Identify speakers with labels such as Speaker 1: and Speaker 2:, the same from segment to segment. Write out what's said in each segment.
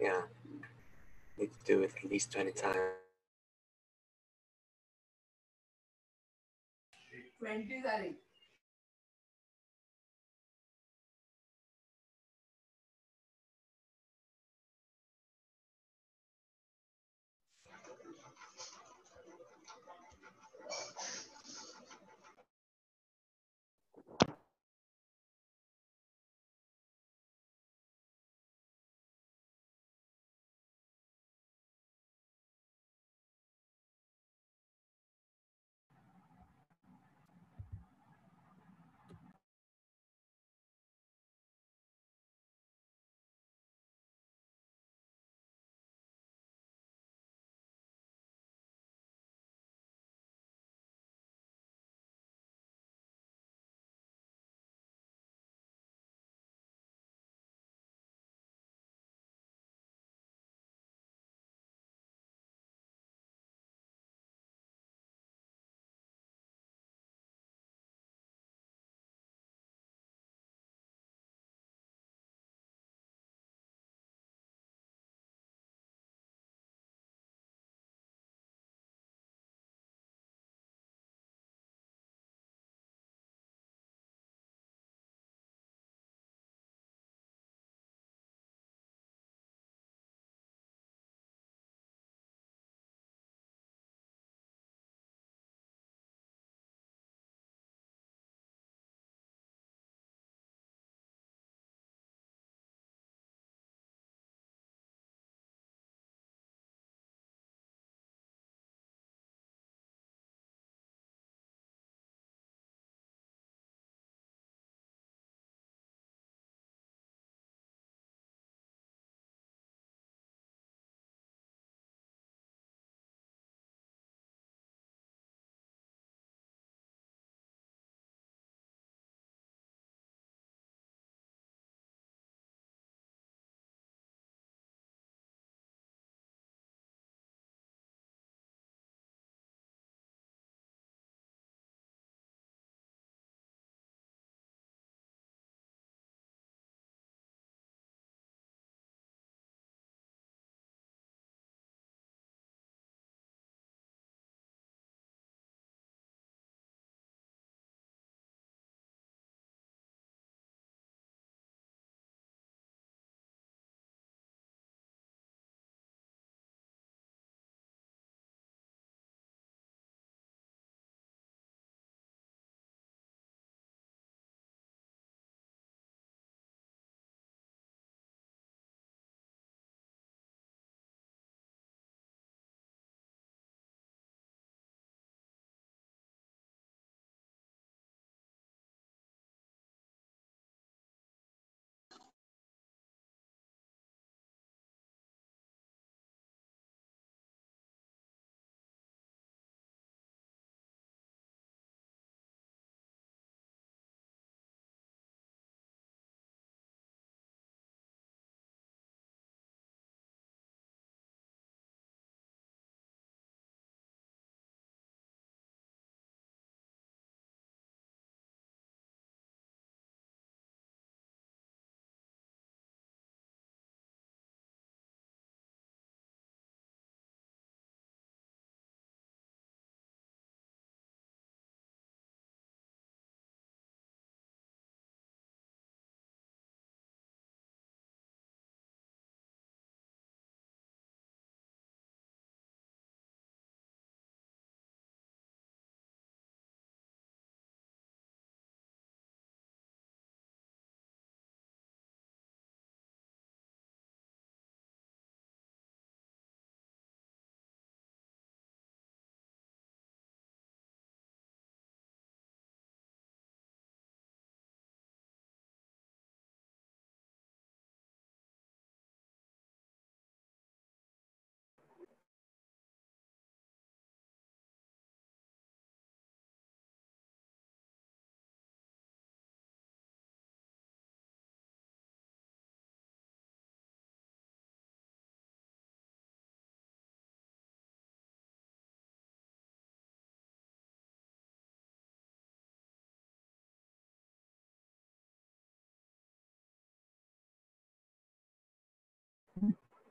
Speaker 1: Yeah. Need to do it at least 20 times.
Speaker 2: 20 sorry.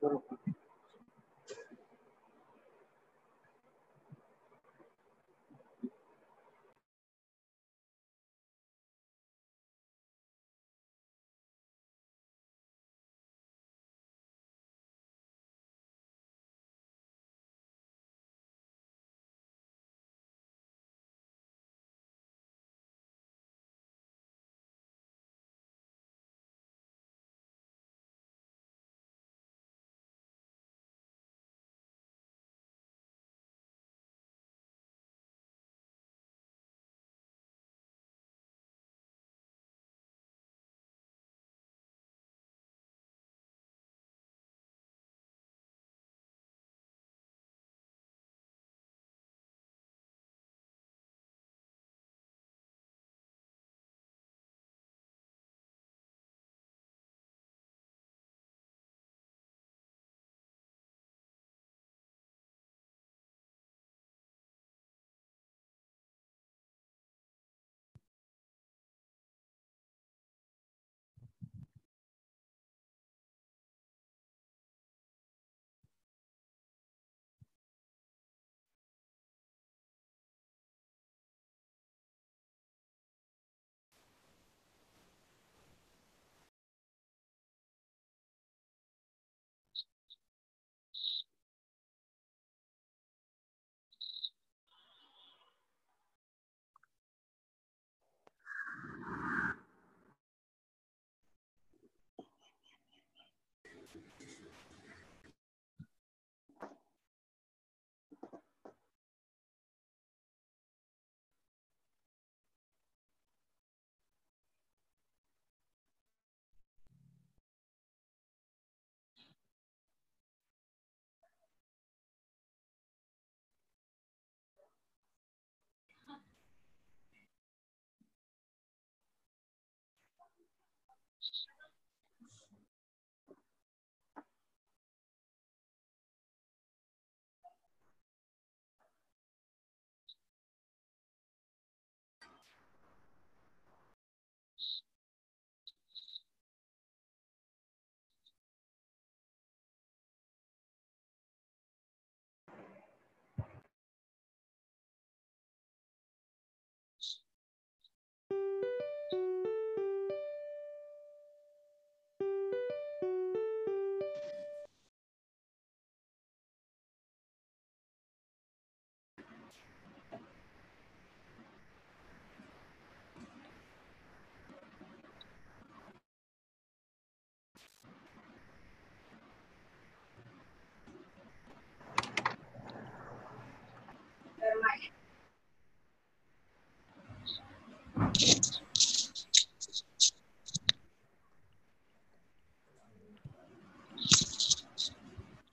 Speaker 2: Gracias.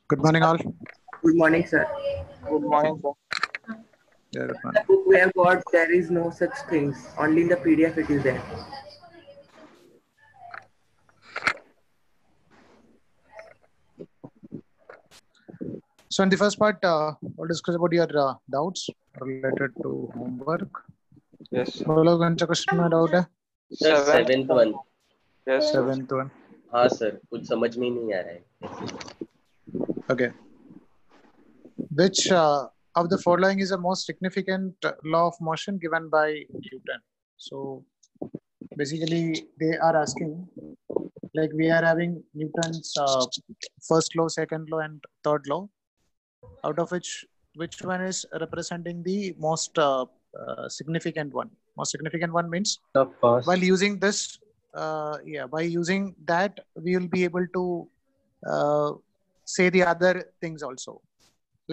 Speaker 3: Good morning, all.
Speaker 4: Good morning, sir.
Speaker 5: Good morning, sir.
Speaker 3: Good
Speaker 4: The book we have got, there is no such things. Only in the PDF it is there.
Speaker 3: So, in the first part, uh, we'll discuss about your uh, doubts related to homework.
Speaker 5: Yes. sir.
Speaker 3: बोलो कौन सा question में doubt है
Speaker 6: sir
Speaker 5: Seventh
Speaker 6: seventh
Speaker 5: Yes. sir.
Speaker 3: Seventh one
Speaker 6: हाँ sir कुछ समझ में नहीं आ रहा है
Speaker 3: okay. Which uh, of the following is the most significant law of motion given by newton? So basically they are asking like we are having newton's uh, first law second law and third law out of which which one is representing the most uh, uh, significant one? Most significant one means
Speaker 6: Of course.
Speaker 3: while using this uh, yeah by using that we will be able to uh, say the other things also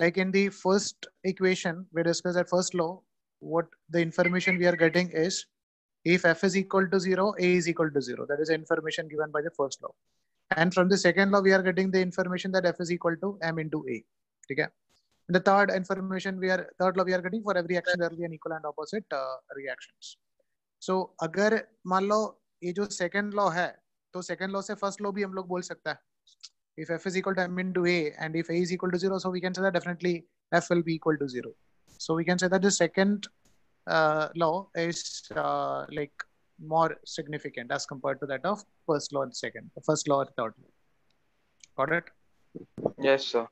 Speaker 3: like in the first equation we discussed at first law what the information we are getting is if f is equal to 0 a is equal to 0 that is information given by the first law and from the second law we are getting the information that f is equal to m into a okay the third information we are third law we are getting for every action there will be an equal and opposite uh, reactions so, अगर मान लो ये जो second law है तो second law से first law भी हम लोग बोल सकता है if f is equal to m into a and if a is equal to 0 so we can say that definitely f will be equal to 0 so we can say that the second uh, law is uh, like more significant as compared to that of first law and second first law and third law got it
Speaker 5: Yes, sir.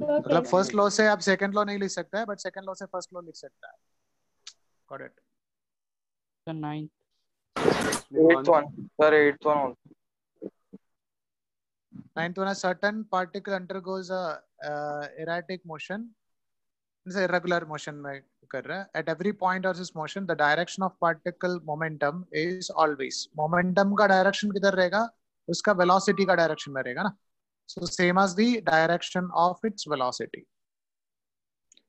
Speaker 3: मतलब first law से आप second law नहीं लिख सकते हैं but second law से first law लिख सकता है got it
Speaker 7: The ninth.
Speaker 5: Eighth one. Sir, eighth one. also.
Speaker 3: Ninth one a certain particle undergoes a uh, erratic motion it's irregular motion at every point of this motion the direction of particle momentum is always momentum का direction किधर रहेगा उसका velocity का direction में रहेगा ना so same as the direction of its velocity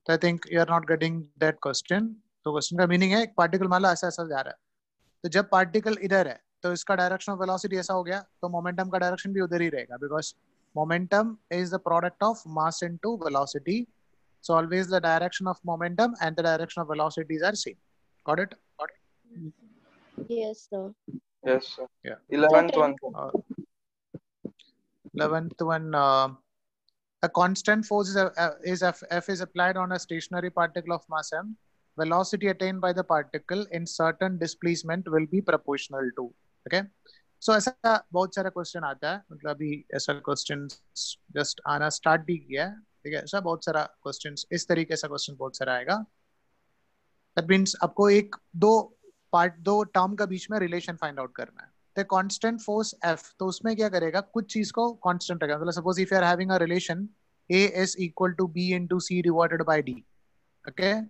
Speaker 3: so I think you are not getting that question तो question का मीनिंग है एक पार्टिकल मान लो ऐसा ऐसा जा रहा है तो पार्टिकल इधर है तो इसका डायरेक्शन ऑफ वेलोसिटी ऐसा हो गया तो मोमेंटम का डायरेक्शन भी उधर ही रहेगा because momentum is the product of mass into velocity so always the direction of momentum and the direction of velocities are same got it got it
Speaker 8: Yes, sir.
Speaker 5: Yes, sir.
Speaker 3: Yeah.
Speaker 5: Eleventh one. sir.
Speaker 3: uh, 11th one uh, a constant force is, a, is F, F is applied on a stationary particle of mass m velocity attained by the particle in certain displacement will be proportional to okay? So, ऐसा बहुत सारा question आता है। मतलब अभी ऐसा question just आना start भी किया ठीक है? ऐसा बहुत सारा क्वेश्चन इस तरीके से क्वेश्चन बहुत सारा आएगा। दैट मीन्स आपको एक, दो पार्ट दो टर्म का बीच में रिलेशन फाइंड आउट करना है। तो कांस्टेंट फोर्स एफ़ तो उसमें क्या करेगा? कुछ चीज़ को कांस्टेंट रखेगा। मतलब suppose if you are having a relation A is equal to B into C divided by D okay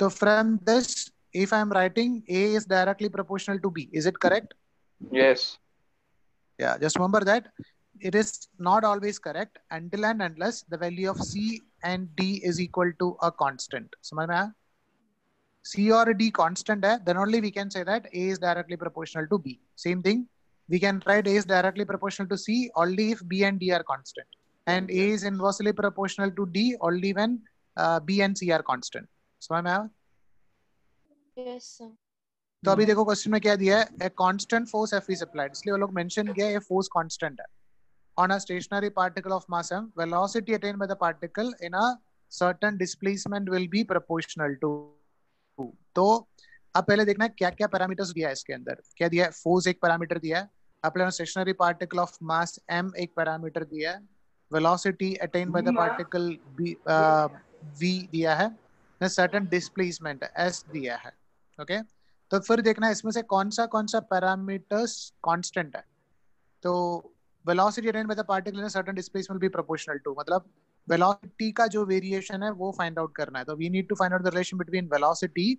Speaker 3: तो from this if i am writing a is directly proportional to b, is it correct?
Speaker 5: Yes.
Speaker 3: Yeah, just remember that it is not always correct until and unless the value of C and D is equal to a constant. Samajh C or D constant hai, then only we can say that A is directly proportional to B. Same thing. We can write A is directly proportional to C only if B and D are constant. And A is inversely proportional to D only when uh, B and C are constant. Samajh
Speaker 8: Yes, sir.
Speaker 3: तो अभी देखो question में क्या दिया है? A constant force F is applied इसलिए वो लोग मेंशन किया है ये फोर्स कांस्टेंट है। On a stationary particle of mass m velocity attained by the particle in a certain displacement will be proportional to तो अब पहले देखना है क्या क्या पैरामीटर्स दिया है इसके अंदर। क्या दिया है? फोर्स एक पैरामीटर दिया है। अपने stationary particle of mass m एक पैरामीटर दिया है। Velocity attain by the particle v दिया है। सर्टेन डिस्प्लेसमेंट s दिया है। Okay okay? तो फिर देखना इसमें से कौन सा कौन सा पैरामीटर्स कांस्टेंट है तो velocity attain by the particle in certain displacement be proportional to मतलब वेलोसिटी का जो वेरिएशन है, वो फाइंड आउट करना है। तो we need to find out the relation between velocity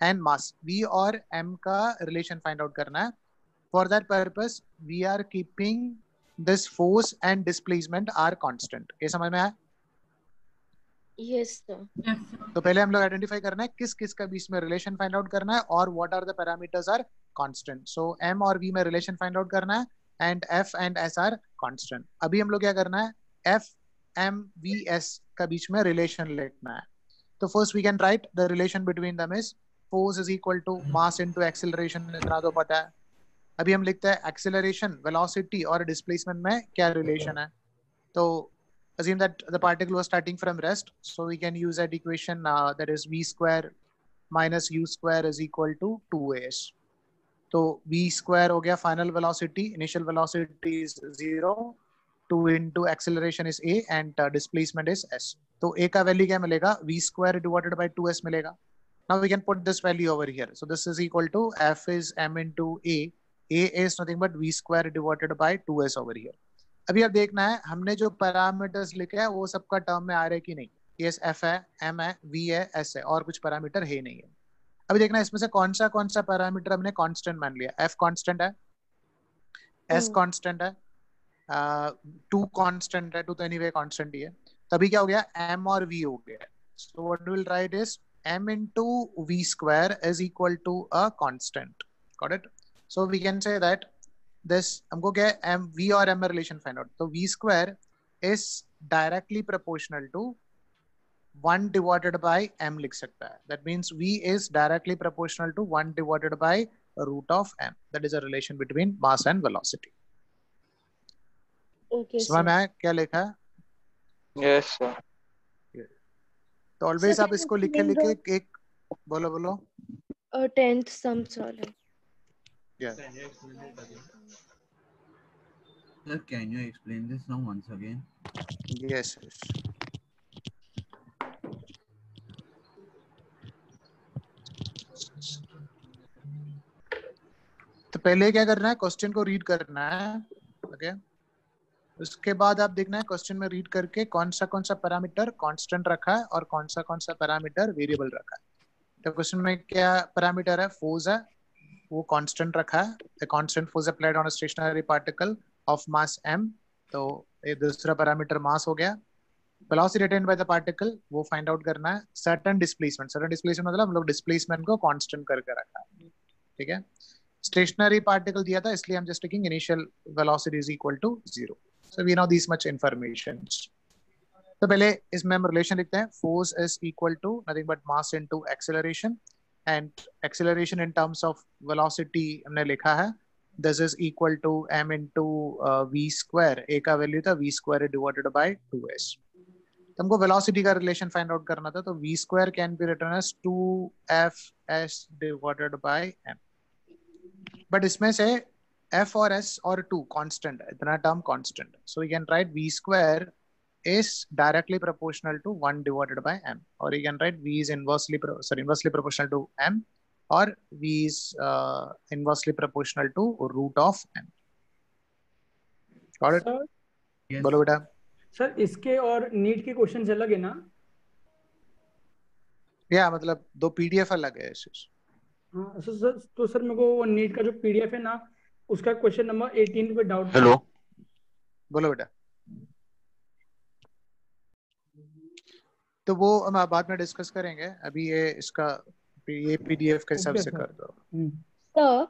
Speaker 3: and mass v और m का रिलेशन फाइंड आउट करना है। For that purpose we are keeping this force and displacement are constant ये समझ में आया?
Speaker 8: Yes, sir.
Speaker 3: तो पहले हम लोग आइडेंटिफाई करना है किस किस का बीच में रिलेशन फाइंड आउट करना है और what are the parameters are constant so m और v में रिलेशन फाइंड आउट करना है and f and s are constant अभी हम लोग क्या करना है? F m v s का बीच में रिलेशन लिखना है. तो first we can write the relation between them is force is equal to mass into acceleration इतना तो पता है. अभी हम लिखते हैं एक्सीलरेशन वेलोसिटी और डिस्प्लेसमेंट में क्या रिलेशन है? तो assume that the particle was starting from rest. So we can use that equation uh, that is v square minus u square is equal to 2as. So v square ho gaya final velocity, initial velocity is 0, 2 into acceleration is a and uh, displacement is s. So a ka value kya milega? v square divided by 2s milega. Now we can put this value over here. So this is equal to f is m into a. a is nothing but v square divided by 2s over here. अभी अब देखना है हमने जो parameters लिखे हैं वो सबका टर्म में आ रहे कि नहीं? यस एफ़ है एम है वी है एस है और कुछ पैरामीटर है नहीं है। अभी देखना है इसमें से कौन सा कौन सा पैरामीटर हमने कांस्टेंट मान लिया? एफ़ कांस्टेंट है एस। कांस्टेंट है टू कांस्टेंट है टू तो एनीवे कांस्टेंट ही है। तभी क्या हो गया? एम और वी हो गया। So what will write is m into v square is equal to a constant got it? So we can say that this हमको क्या है m v और m में रिलेशन फाइंड आउट तो v square is directly proportional to 1 divided by m लिख सकता है that means v is directly proportional to 1 divided by root of m that is a relation between mass and velocity
Speaker 8: Okay,
Speaker 3: समझ में
Speaker 8: sir.
Speaker 3: आया क्या लिखा है
Speaker 5: Yes, sir.
Speaker 3: तो ऑलवेज आप इसको लिखे लिखे एक बोलो बोलो Yeah.
Speaker 9: Sir, can you explain this now once again?
Speaker 3: yes. तो पहले क्या करना है? क्वेश्चन को रीड करना है ओके उसके बाद आप देखना है क्वेश्चन में रीड करके कौन सा कौन सा पैरामीटर कांस्टेंट रखा है और कौन सा कौन सा पैरामीटर वेरिएबल रखा है। तो क्वेश्चन में क्या पैरामीटर है? फोर्स है। वो कांस्टेंट रखा है। The constant force applied on a stationary particle of mass m तो ये दूसरा पैरामीटर मास हो गया। Velocity retained by the particle, वो फाइंड आउट करना है। Certain displacement certain displacement मतलब हम लोग displacement को कांस्टेंट करके रखा है। ठीक है? स्टेशनरी पार्टिकल दिया था, इसलिए हम just taking initial velocity is equal to zero so we know this much information तो पहले इसमें हम रिलेशन लिखते हैं। Force is equal to nothing but mass into acceleration and acceleration in terms of velocity हमने लिखा है। This is equal to m into v square a का वैल्यू था v स्क्वायर डिवाइडेड 2s तो हमको वेलोसिटी का रिलेशन फाइंड आउट करना था तो v square can be written as 2fs divided by m but इसमें से f और s और 2 कांस्टेंट है इतना term constant so you can write v square is directly proportional to 1 divided by m or you can write v is inversely pro- sorry inversely proportional to m or v is uh, inversely proportional to root of m got it
Speaker 10: sir
Speaker 9: Yes.
Speaker 3: बोलो बेटा
Speaker 10: sir इसके और NEET के question अलग है ना
Speaker 3: या मतलब दो पीडीएफ अलग है इस
Speaker 10: हाँ सर सर तो सर मेरे को वो नीट का जो पीडीएफ है ना उसका क्वेश्चन नंबर 18 पे डाउट
Speaker 11: हेलो
Speaker 3: बोलो बेटा तो वो हम बाद में डिस्कस करेंगे। अभी ये इसका ये पीडीएफ के हिसाब से कर दो।
Speaker 8: Sir,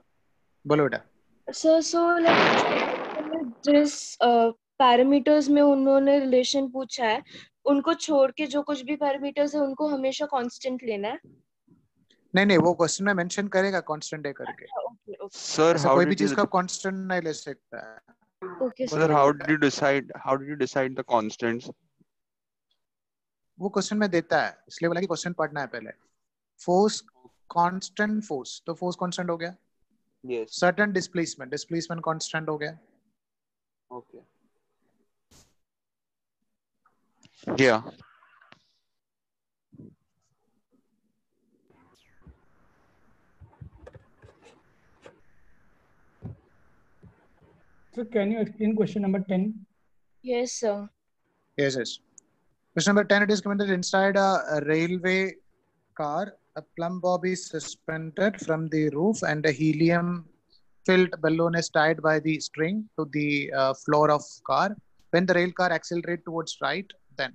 Speaker 3: बोलो बेटा।
Speaker 8: Sir, so like जिस पैरामीटर्स में उन्होंने रिलेशन पूछा है उनको छोड़ के जो कुछ भी पैरामीटर्स है उनको हमेशा कांस्टेंट लेना है?
Speaker 3: नहीं नहीं वो क्वेश्चन में मेंशन करेगा कांस्टेंट है करके।
Speaker 8: ओके ओके
Speaker 11: सर हाउ
Speaker 3: कोई भी चीज़ का कांस्टेंट नहीं ले सकता। है
Speaker 8: okay
Speaker 11: sir
Speaker 8: sir
Speaker 11: how did you decide how did you decide the constants
Speaker 3: वो क्वेश्चन में देता है इसलिए बोला कि क्वेश्चन पढ़ना है पहले। फोर्स कांस्टेंट फोर्स तो फोर्स कांस्टेंट हो गया?
Speaker 11: Yes
Speaker 3: certain displacement displacement constant हो गया?
Speaker 11: Okay okay. या
Speaker 10: sir can you explain question number 10
Speaker 8: yes sir
Speaker 3: yes yes. Question number 10 it is commented inside a, railway car a plumb bob is suspended from the roof and a helium filled balloon is tied by the string to the uh, floor of car. When the rail car accelerate towards right then.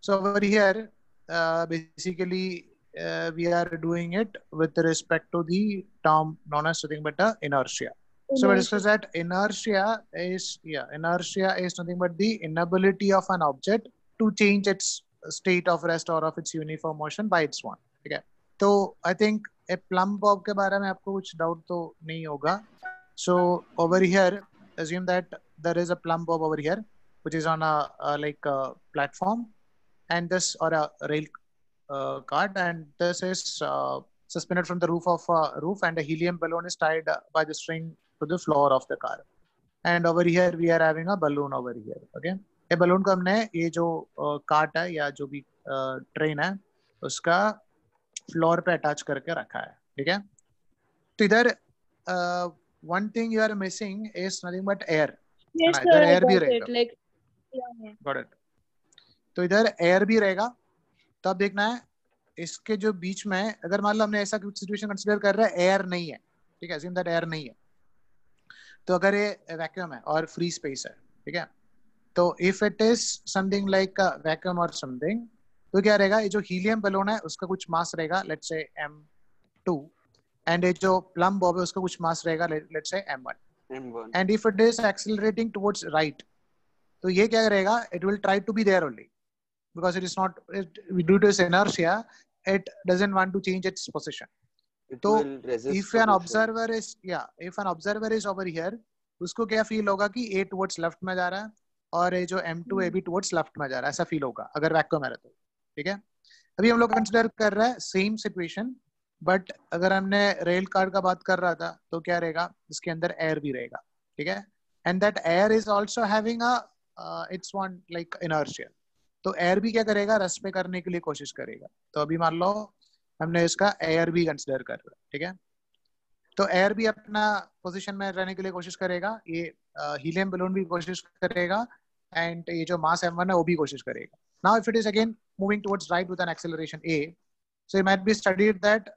Speaker 3: So over here uh, basically uh, we are doing it with respect to the term known as nothing but uh, inertia. So we discussed that inertia is yeah inertia is nothing but the inability of an object to change its state of rest or of its uniform motion by its one ठीक है तो I think a plumb bob के बारे में आपको कुछ doubt तो नहीं होगा so over here assume that there is a plumb bob over here which is on a, a like a platform and this or a rail uh, cart and this is uh, suspended from the roof of a roof and a helium balloon is tied uh, by the string to the floor of the car and over here we are having a balloon over here okay ये balloon को हमने ये जो cart है या जो भी train है उसका फ्लोर पे अटैच करके रखा है ठीक है? तो इधर one thing you are missing is
Speaker 8: nothing
Speaker 3: but
Speaker 8: air
Speaker 3: इधर
Speaker 8: I
Speaker 3: भी रहेगा। तो इधर एयर भी रहेगा। तो अब देखना है इसके जो बीच में अगर मान लो हमने ऐसा कुछ सिचुएशन कंसीडर कर रहा है एयर नहीं है ठीक है? एयर नहीं है। तो अगर ये वैक्यूम है और फ्री स्पेस है ठीक है? तो if it is something like vacuum और समथिंग तो क्या रहेगा ये जो हीलियम बलून है उसका कुछ मास रहेगा let's say M to and ये जो प्लम बॉब है उसका कुछ मास रहेगा let's say M one
Speaker 11: M1
Speaker 3: and if it is accelerating towards right तो ये क्या करेगा it will try to be there only because it is not it, due to its inertia it doesn't want to change its position
Speaker 6: It
Speaker 3: तो
Speaker 6: resist
Speaker 3: if an observer is yeah if an observer is over here उसको क्या feel होगा कि a towards left में जा रहा है और ये जो m2 है भी towards left में जा रहा है ऐसा फील होगा अगर वैक्यूम है तो ठीक है? अभी हम लोग कंसिडर कर रहे हैं सेम सिचुएशन बट अगर हमने रेल कार का बात कर रहा था तो क्या रहेगा? इसके अंदर एयर भी रहेगा ठीक है? That air is also having a uh, it's one like तो एयर भी क्या करेगा? रस पे करने के लिए कोशिश करेगा। तो अभी मान लो हमने इसका एयर भी कंसिडर कर रहा है ठीक है? तो एयर भी अपना पोजीशन में रहने के लिए कोशिश करेगा। ये हीलियम बलून भी कोशिश करेगा। एंड ये जो मास m1 है वो भी कोशिश करेगा now if it is again moving towards right with an acceleration a so it might be studied that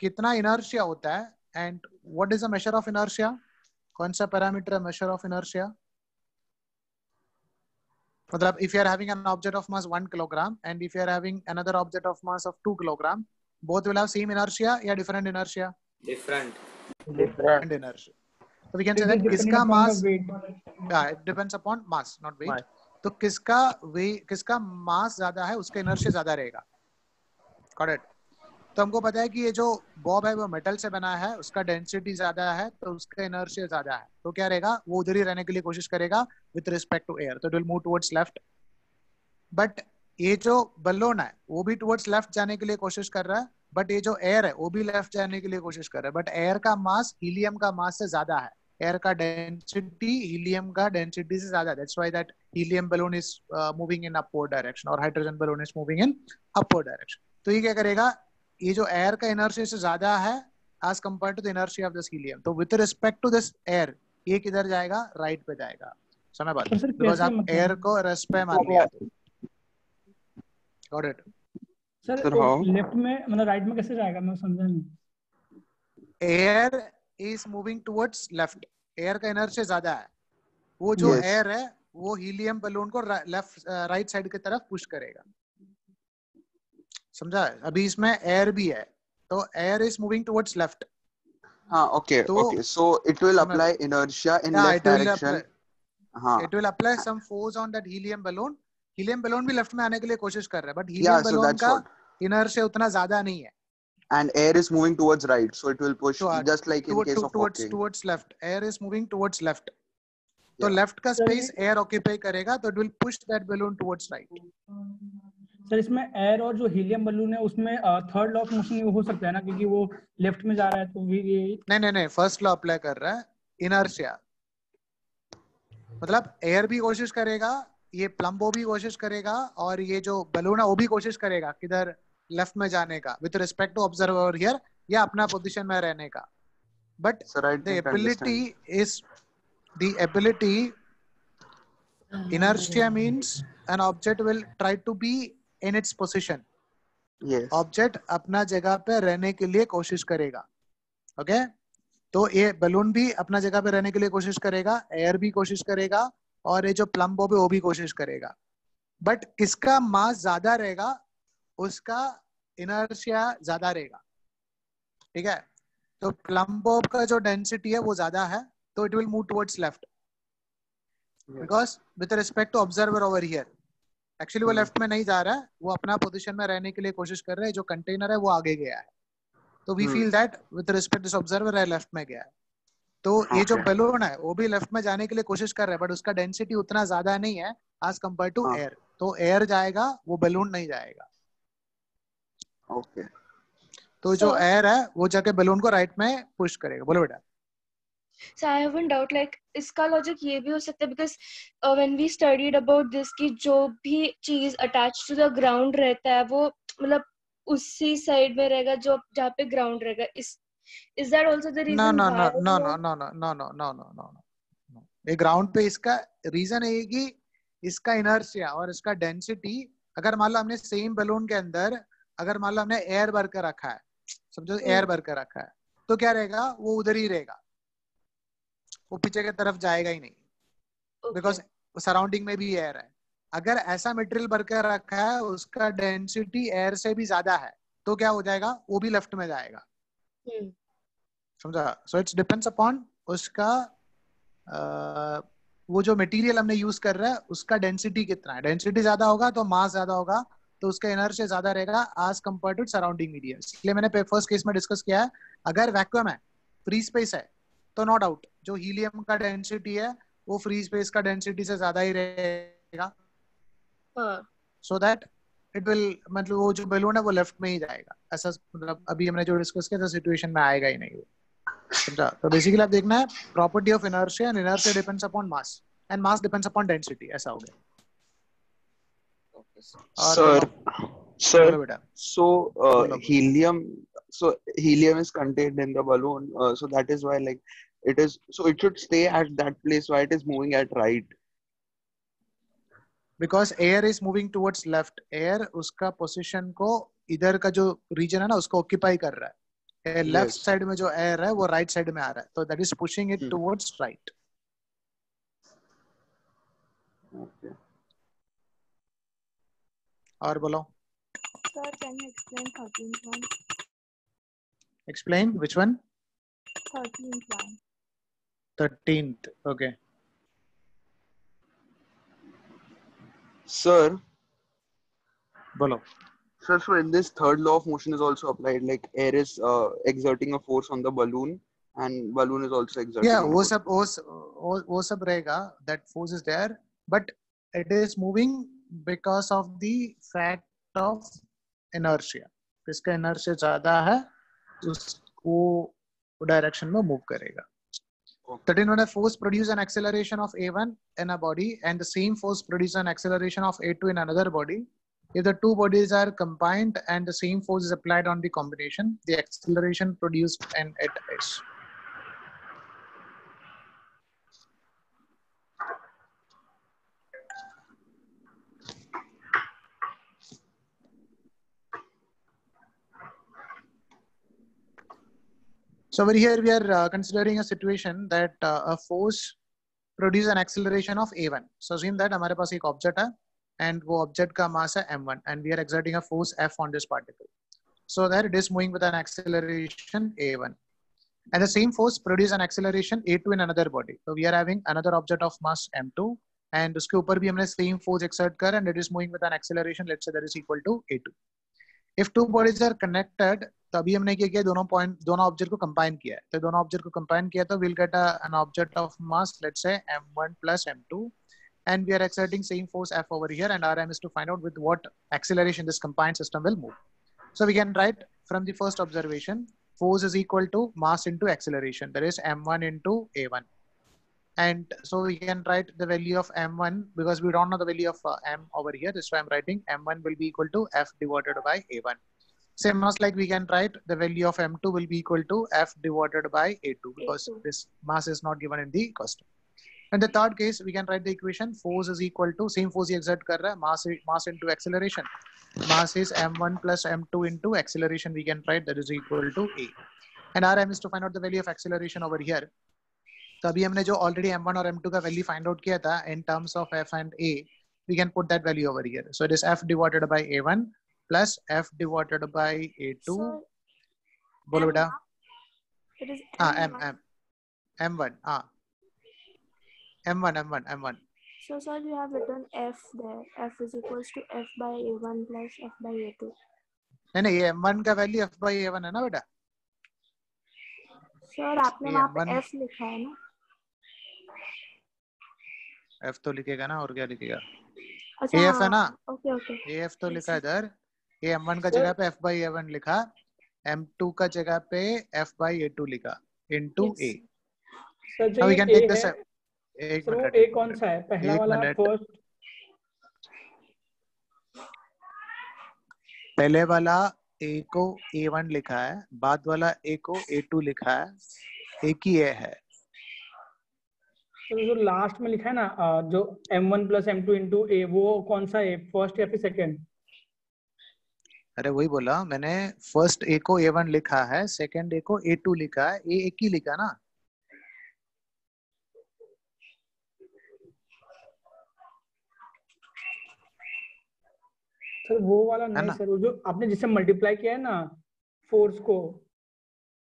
Speaker 3: कितना inertia होता है and what is the measure of inertia कौन सा पैरामीटर है measure of inertia मतलब if you are having an object of mass 1 kilogram and if you are having another object of mass of 2 kilogram both will have same inertia या different inertia
Speaker 6: Different.
Speaker 3: different inertia so we can say that किसका mass yeah it depends upon mass not weight.
Speaker 12: Mass.
Speaker 3: तो किसका वे किसका मास ज़्यादा है उसका inertia ज़्यादा रहेगा। करेक्ट तो हमको पता है कि ये जो बॉब है वो मेटल से बना है उसका डेंसिटी ज़्यादा है तो उसका इनर्शिया ज़्यादा है। तो क्या रहेगा? वो उधर ही रहने के लिए कोशिश करेगा विथ रिस्पेक्ट टू एयर तो it will move towards left but ये जो बलून है वो भी टुवर्ड्स लेफ़्ट जाने के लिए कोशिश कर रहा है बट ये जो एयर है वो भी लेफ़्ट जाने के लिए कोशिश कर रहा है। बट एयर का मास हीलियम का मास से ज़्यादा है। एयर का डेंसिटी हीलियम का डेंसिटी से ज़्यादा that's why that helium balloon is moving in upward direction और hydrogen balloon is moving in upward direction तो ये क्या करेगा? ये जो एयर का इनर्शिया से ज़्यादा है as compare to the inertia of this helium तो with respect to this air ये किधर जाएगा? राइट पे जाएगा. समय बाद
Speaker 10: तो
Speaker 3: बिकॉज़ आप
Speaker 10: मतलब?
Speaker 3: एयर को रेस्ट पे मान लिया। गॉट इट
Speaker 10: सर लेफ़्ट में मतलब राइट में कैसे जाएगा? मैं समझा नहीं।
Speaker 3: Air is moving towards left air का इनर्शिया ज़्यादा है। वो जो एयर yes. है वो हीलियम बलून को लेफ़्ट राइट साइड की तरफ़ पुश करेगा। समझा? अभी इसमें एयर भी है तो air is moving towards left
Speaker 11: हाँ okay okay so it will apply inertia in left direction
Speaker 3: some force on that helium balloon balloon भी लेफ़्ट में आने के लिए कोशिश कर रहा है बट हीलियम
Speaker 11: बलून
Speaker 3: का इनर्शिया उतना ज़्यादा नहीं है।
Speaker 11: And air is moving towards right so it will push
Speaker 3: Toward-
Speaker 11: just like in
Speaker 3: Toward-
Speaker 11: case
Speaker 3: to-
Speaker 11: of
Speaker 3: towards
Speaker 11: walking
Speaker 3: towards left. Air is moving towards left. तो
Speaker 11: Yeah.
Speaker 3: Left का space air occupy करेगा तो it will push that balloon towards right
Speaker 10: sir इसमें air और जो helium balloon है उसमें third law of motion हो सकता है ना क्योंकि वो लेफ़्ट में जा रहा है तो भी ये
Speaker 3: नहीं नहीं नहीं फ़र्स्ट लॉ अप्लाई कर रहा है इनर्शिया मतलब एयर भी कोशिश करेगा ये प्लम्बो भी कोशिश करेगा और ये जो बलून है वो भी कोशिश करेगा किधर? लेफ़्ट में जाने का with respect to observer here या अपना पोजीशन में रहने का।
Speaker 11: But
Speaker 3: ability
Speaker 11: understand.
Speaker 3: is the ability inertia means an object will try to be in its position.
Speaker 11: Yes.
Speaker 3: Object अपना जगह पे रहने के लिए कोशिश करेगा। ओके तो ये बलून भी अपना जगह पे रहने के लिए कोशिश करेगा एयर भी कोशिश करेगा और ये जो प्लम बॉब है वो भी कोशिश करेगा। बट किसका मास ज़्यादा रहेगा उसका इनर्शिया ज़्यादा रहेगा ठीक है तो प्लम बॉब का जो डेंसिटी है वो ज़्यादा है तो it will move towards left because with respect to observer over here actually वो
Speaker 11: Hmm.
Speaker 3: लेफ़्ट में नहीं जा रहा है वो अपना पोजीशन में रहने के लिए कोशिश कर रहा है जो कंटेनर है वो आगे गया है तो we
Speaker 11: Hmm.
Speaker 3: Feel that with respect this observer है लेफ़्ट में गया है तो ये जो. बलून है वो भी लेफ़्ट में जाने के लिए कोशिश कर रहा है बट उसका डेंसिटी उतना ज़्यादा नहीं है एज कंपेयर टू. एयर तो एयर जाएगा वो बलून नहीं जाएगा
Speaker 11: okay.
Speaker 3: तो जो एयर है वो जाके बलून को राइट में पुश करेगा। बोलो बेटा।
Speaker 8: So I have one doubt like इसका लॉजिक ये भी हो सकता है because uh, when we studied about this कि जो भी चीज़ attached to the ground रहता है वो मतलब उसी साइड में रहेगा जो जहाँ पे ग्राउंड रहेगा। इस is that also the
Speaker 3: no
Speaker 8: reason
Speaker 3: no no
Speaker 8: why
Speaker 3: no
Speaker 8: वो-
Speaker 3: no no no no no no no no no ये ग्राउंड पे इसका रीजन है कि इसका इनर्शिया और इसका डेंसिटी अगर मान लो हमने सेम बलून के अंदर अगर मान लो हमने एयर भर कर रखा है समझो एयर भर कर रखा है तो क्या रहेगा? वो उधर ही रहेगा। वो पीछे की तरफ़ जाएगा ही नहीं।
Speaker 8: Okay.
Speaker 3: बिकॉज़ सराउंडिंग में भी एयर है। अगर ऐसा मटेरियल भर कर रखा है उसका डेंसिटी एयर से भी ज़्यादा है तो क्या हो जाएगा? वो भी लेफ़्ट में जाएगा।
Speaker 8: हम्म,
Speaker 3: समझा? सो इट्स डिपेंड्स अपॉन उसका अ, वो जो मटेरियल हमने यूज़ कर रहा है उसका डेंसिटी कितना है। डेंसिटी ज़्यादा होगा तो मास ज़्यादा होगा। तो उसका एनर्जी ज़्यादा रहेगा as compare to surrounding media इसलिए मैंने फ़र्स्ट केस में डिस्कस किया है अगर वैक्यूम है फ्री स्पेस है तो नो डाउट जो हीलियम का डेंसिटी है वो फ्री स्पेस का डेंसिटी से ज़्यादा ही रहेगा। सो दैट इट विल मतलब वो जो बलून है वो लेफ़्ट में ही जाएगा। ऐसा मतलब अभी हमने जो डिस्कस किया था सिचुएशन में आएगा ही नहीं वो। समझा? तो बेसिकली आप देखना है property of inertia and inertia depends upon mass and mass depends upon density ऐसा हो गया। और
Speaker 11: Sir, So uh, helium, so helium is contained in the balloon. Uh, so that is why, like, it is. So it should stay at that place why it is moving at right.
Speaker 3: Because air is moving towards left air उसका position को इधर का जो reason है ना उसको occupy कर रहा है लेफ़्ट
Speaker 11: Yes.
Speaker 3: साइड में जो एयर है वो राइट साइड में आ रहा है तो that is pushing it
Speaker 11: Hmm.
Speaker 3: Towards right
Speaker 11: Okay.
Speaker 3: और बोलो
Speaker 8: Sir, can you explain 13th one?
Speaker 3: Explain which one
Speaker 8: 13th one.
Speaker 3: 13th okay
Speaker 11: Sir,
Speaker 3: बोलो
Speaker 11: sir. So in this third law of motion is also applied. Like air is uh, exerting a force on the balloon, and balloon is also exerting.
Speaker 3: yeah
Speaker 11: a
Speaker 3: वो
Speaker 11: force.
Speaker 3: सब वो स- वो वो सब रहेगा that force is there but it is moving because of the fact of inertia इसका inertia ज्यादा है उसको डायरेक्शन में मूव करेगा 13 when a force produce an acceleration of a1 in a body and the same force produce an acceleration of a2 in another body if the two bodies are combined and the same force is applied on the combination the acceleration produced in it is So over here we are uh, considering a situation that uh, a force produce an acceleration of a1. So assume that हमारे पास एक object है and वो object का mass है m1 and we are exerting a force f on this particle. So that it is moving with an acceleration a1. And the same force produce an acceleration a2 in another body. So we are having another object of mass m2 and उसके ऊपर भी हमने same force exert कर and it is moving with an acceleration let's say that is equal to a2. If two bodies are connected तो अभी हमने क्या किया दोनों पॉइंट दोनों ऑब्जेक्ट को कंबाइन किया है तो दोनों ऑब्जेक्ट को कंबाइन किया तो will get an object of mass let's say m1 plus m2 and we are exerting same force f over here and rm is to find out with what acceleration this combined system will move so we can write from the first observation force is equal to mass into acceleration that is m1 into a1 and so we can write the value of m1 because we don't know the value of uh, m over here. So i'm writing m1 will be equal to f divided by a1 same as like we can write the value of m2 will be equal to f divided by a2 because
Speaker 8: a2.
Speaker 3: this mass is not given in the question and the third case we can write the equation force is equal to same force exert kar mass mass into acceleration. Mass is m1 plus m2 into acceleration we can write that is equal to a. And our aim is to find out the value of acceleration over here. तो अभी हमने जो already m1 और m2 का value find out किया था in terms of f and a, we can put that value over here. So it is f divided by a1 plus f divided by a2.
Speaker 8: Sir,
Speaker 3: बोलो बेटा
Speaker 8: it is
Speaker 3: हाँ m
Speaker 8: M1.
Speaker 3: m m1 हाँ m1 m1 m1
Speaker 8: So, sir, you have written f there. f is equals to f by a1 plus f by a2.
Speaker 3: नहीं नहीं ये m1 का value f by a1 है ना बेटा
Speaker 8: sir आपने वहाँ पे
Speaker 3: M1
Speaker 8: f लिखा है ना
Speaker 3: f तो लिखेगा ना और क्या लिखेगा?
Speaker 8: अच्छा
Speaker 3: एफ़ है ना?
Speaker 8: Okay okay.
Speaker 3: Af तो लिखा है. इधर। ये m1 का जगह पे f by a1 लिखा। M2 का जगह पे f by a2 लिखा। Into a
Speaker 10: sir
Speaker 3: now we
Speaker 10: जो
Speaker 3: can take this एक
Speaker 10: सर
Speaker 3: मिनट
Speaker 10: ए कौन सा है? पहला वाला। फ़र्स्ट
Speaker 3: पहले वाला ए को ए वन लिखा है बाद वाला ए को ए टू लिखा है। एक ही ए है।
Speaker 10: तो जो लास्ट में लिखा है ना जो m1 one plus m two into a वो कौन सा है फ़र्स्ट या फिर सेकंड
Speaker 3: अरे वही बोला। मैंने फ़र्स्ट ए को a1 लिखा है सेकंड ए को a2 लिखा है। ए एक ही लिखा ना?
Speaker 10: सर वो वाला नहीं
Speaker 3: ना?
Speaker 10: सर वो जो आपने जिससे मल्टीप्लाई किया है ना फोर्स को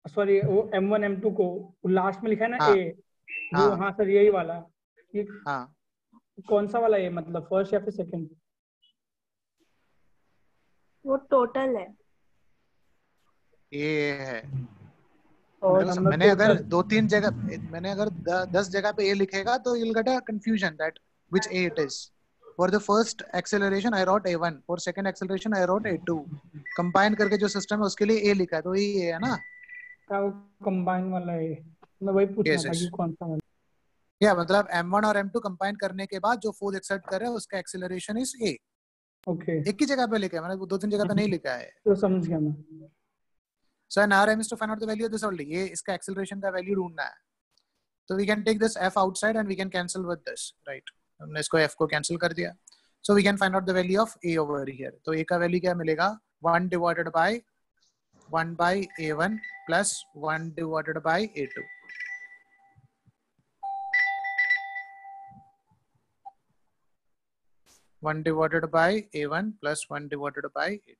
Speaker 10: सॉरी वो m1 m2 को लास्ट में लिखा है ना
Speaker 3: हाँ,
Speaker 10: ए वो
Speaker 3: हाँ।
Speaker 10: हाँ सर यही वाला। ये
Speaker 3: हाँ।
Speaker 10: कौन सा वाला है मतलब फ़र्स्ट या फिर सेकंड
Speaker 8: वो टोटल है।
Speaker 3: ये है।
Speaker 10: और
Speaker 3: मतलब मैंने अगर दो तीन जगह मैंने अगर द, दस जगह पे ए लिखेगा तो you'll get a confusion that which a it is. For the first acceleration I wrote a1 for second acceleration I wrote a2 combine करके जो सिस्टम है उसके लिए a लिखा है तो ये है ना?
Speaker 10: हाँ वो कंबाइन वाला है मैं वही पूछ
Speaker 3: रहा
Speaker 10: था कि कौन सा वाला?
Speaker 3: या मतलब M1 और M2 कंबाइन करने के बाद जो फोर्स एक्सर्ट कर रहा है उसका एक्सीलरेशन इज़ ए
Speaker 10: ओके
Speaker 3: एक ही जगह पे लिखा है मतलब मैंने दो तीन जगह पे नहीं लिखा है।
Speaker 10: तो समझ गया मैं।
Speaker 3: So and our aim is to find out the value of this only ये इसका एक्सीलरेशन का वैल्यू ढूंढना है। तो we can take this f outside and we can cancel with this right हमने इसको f को कैंसिल कर दिया। So we can find out the value of a over here तो a का वैल्यू क्या मिलेगा? 1 divided by 1 by a1 plus 1 divided by a2 One divided by a1 plus one divided by a2.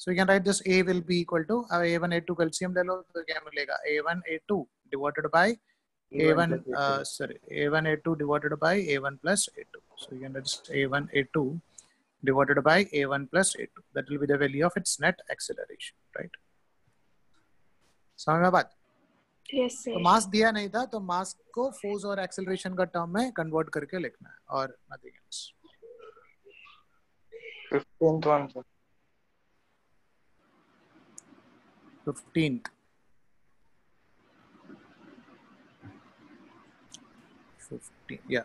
Speaker 3: So we can write this A will be equal to अब A1 A2 का LCM ले लो तो क्या मिलेगा A1 A2 divided by A1 uh, sorry A1 A2 divided by A1 plus A2. So we can write this A1 A2 divided by A1 plus A2. That will be the value of its net acceleration, right? समझ में बात
Speaker 8: Yes, sir.
Speaker 3: तो मास दिया नहीं था तो मास को force और एक्सेलरेशन का टर्म में कन्वर्ट करके लिखना है और nothing else
Speaker 5: fifteenth one sir.
Speaker 3: 15th. 15, yeah.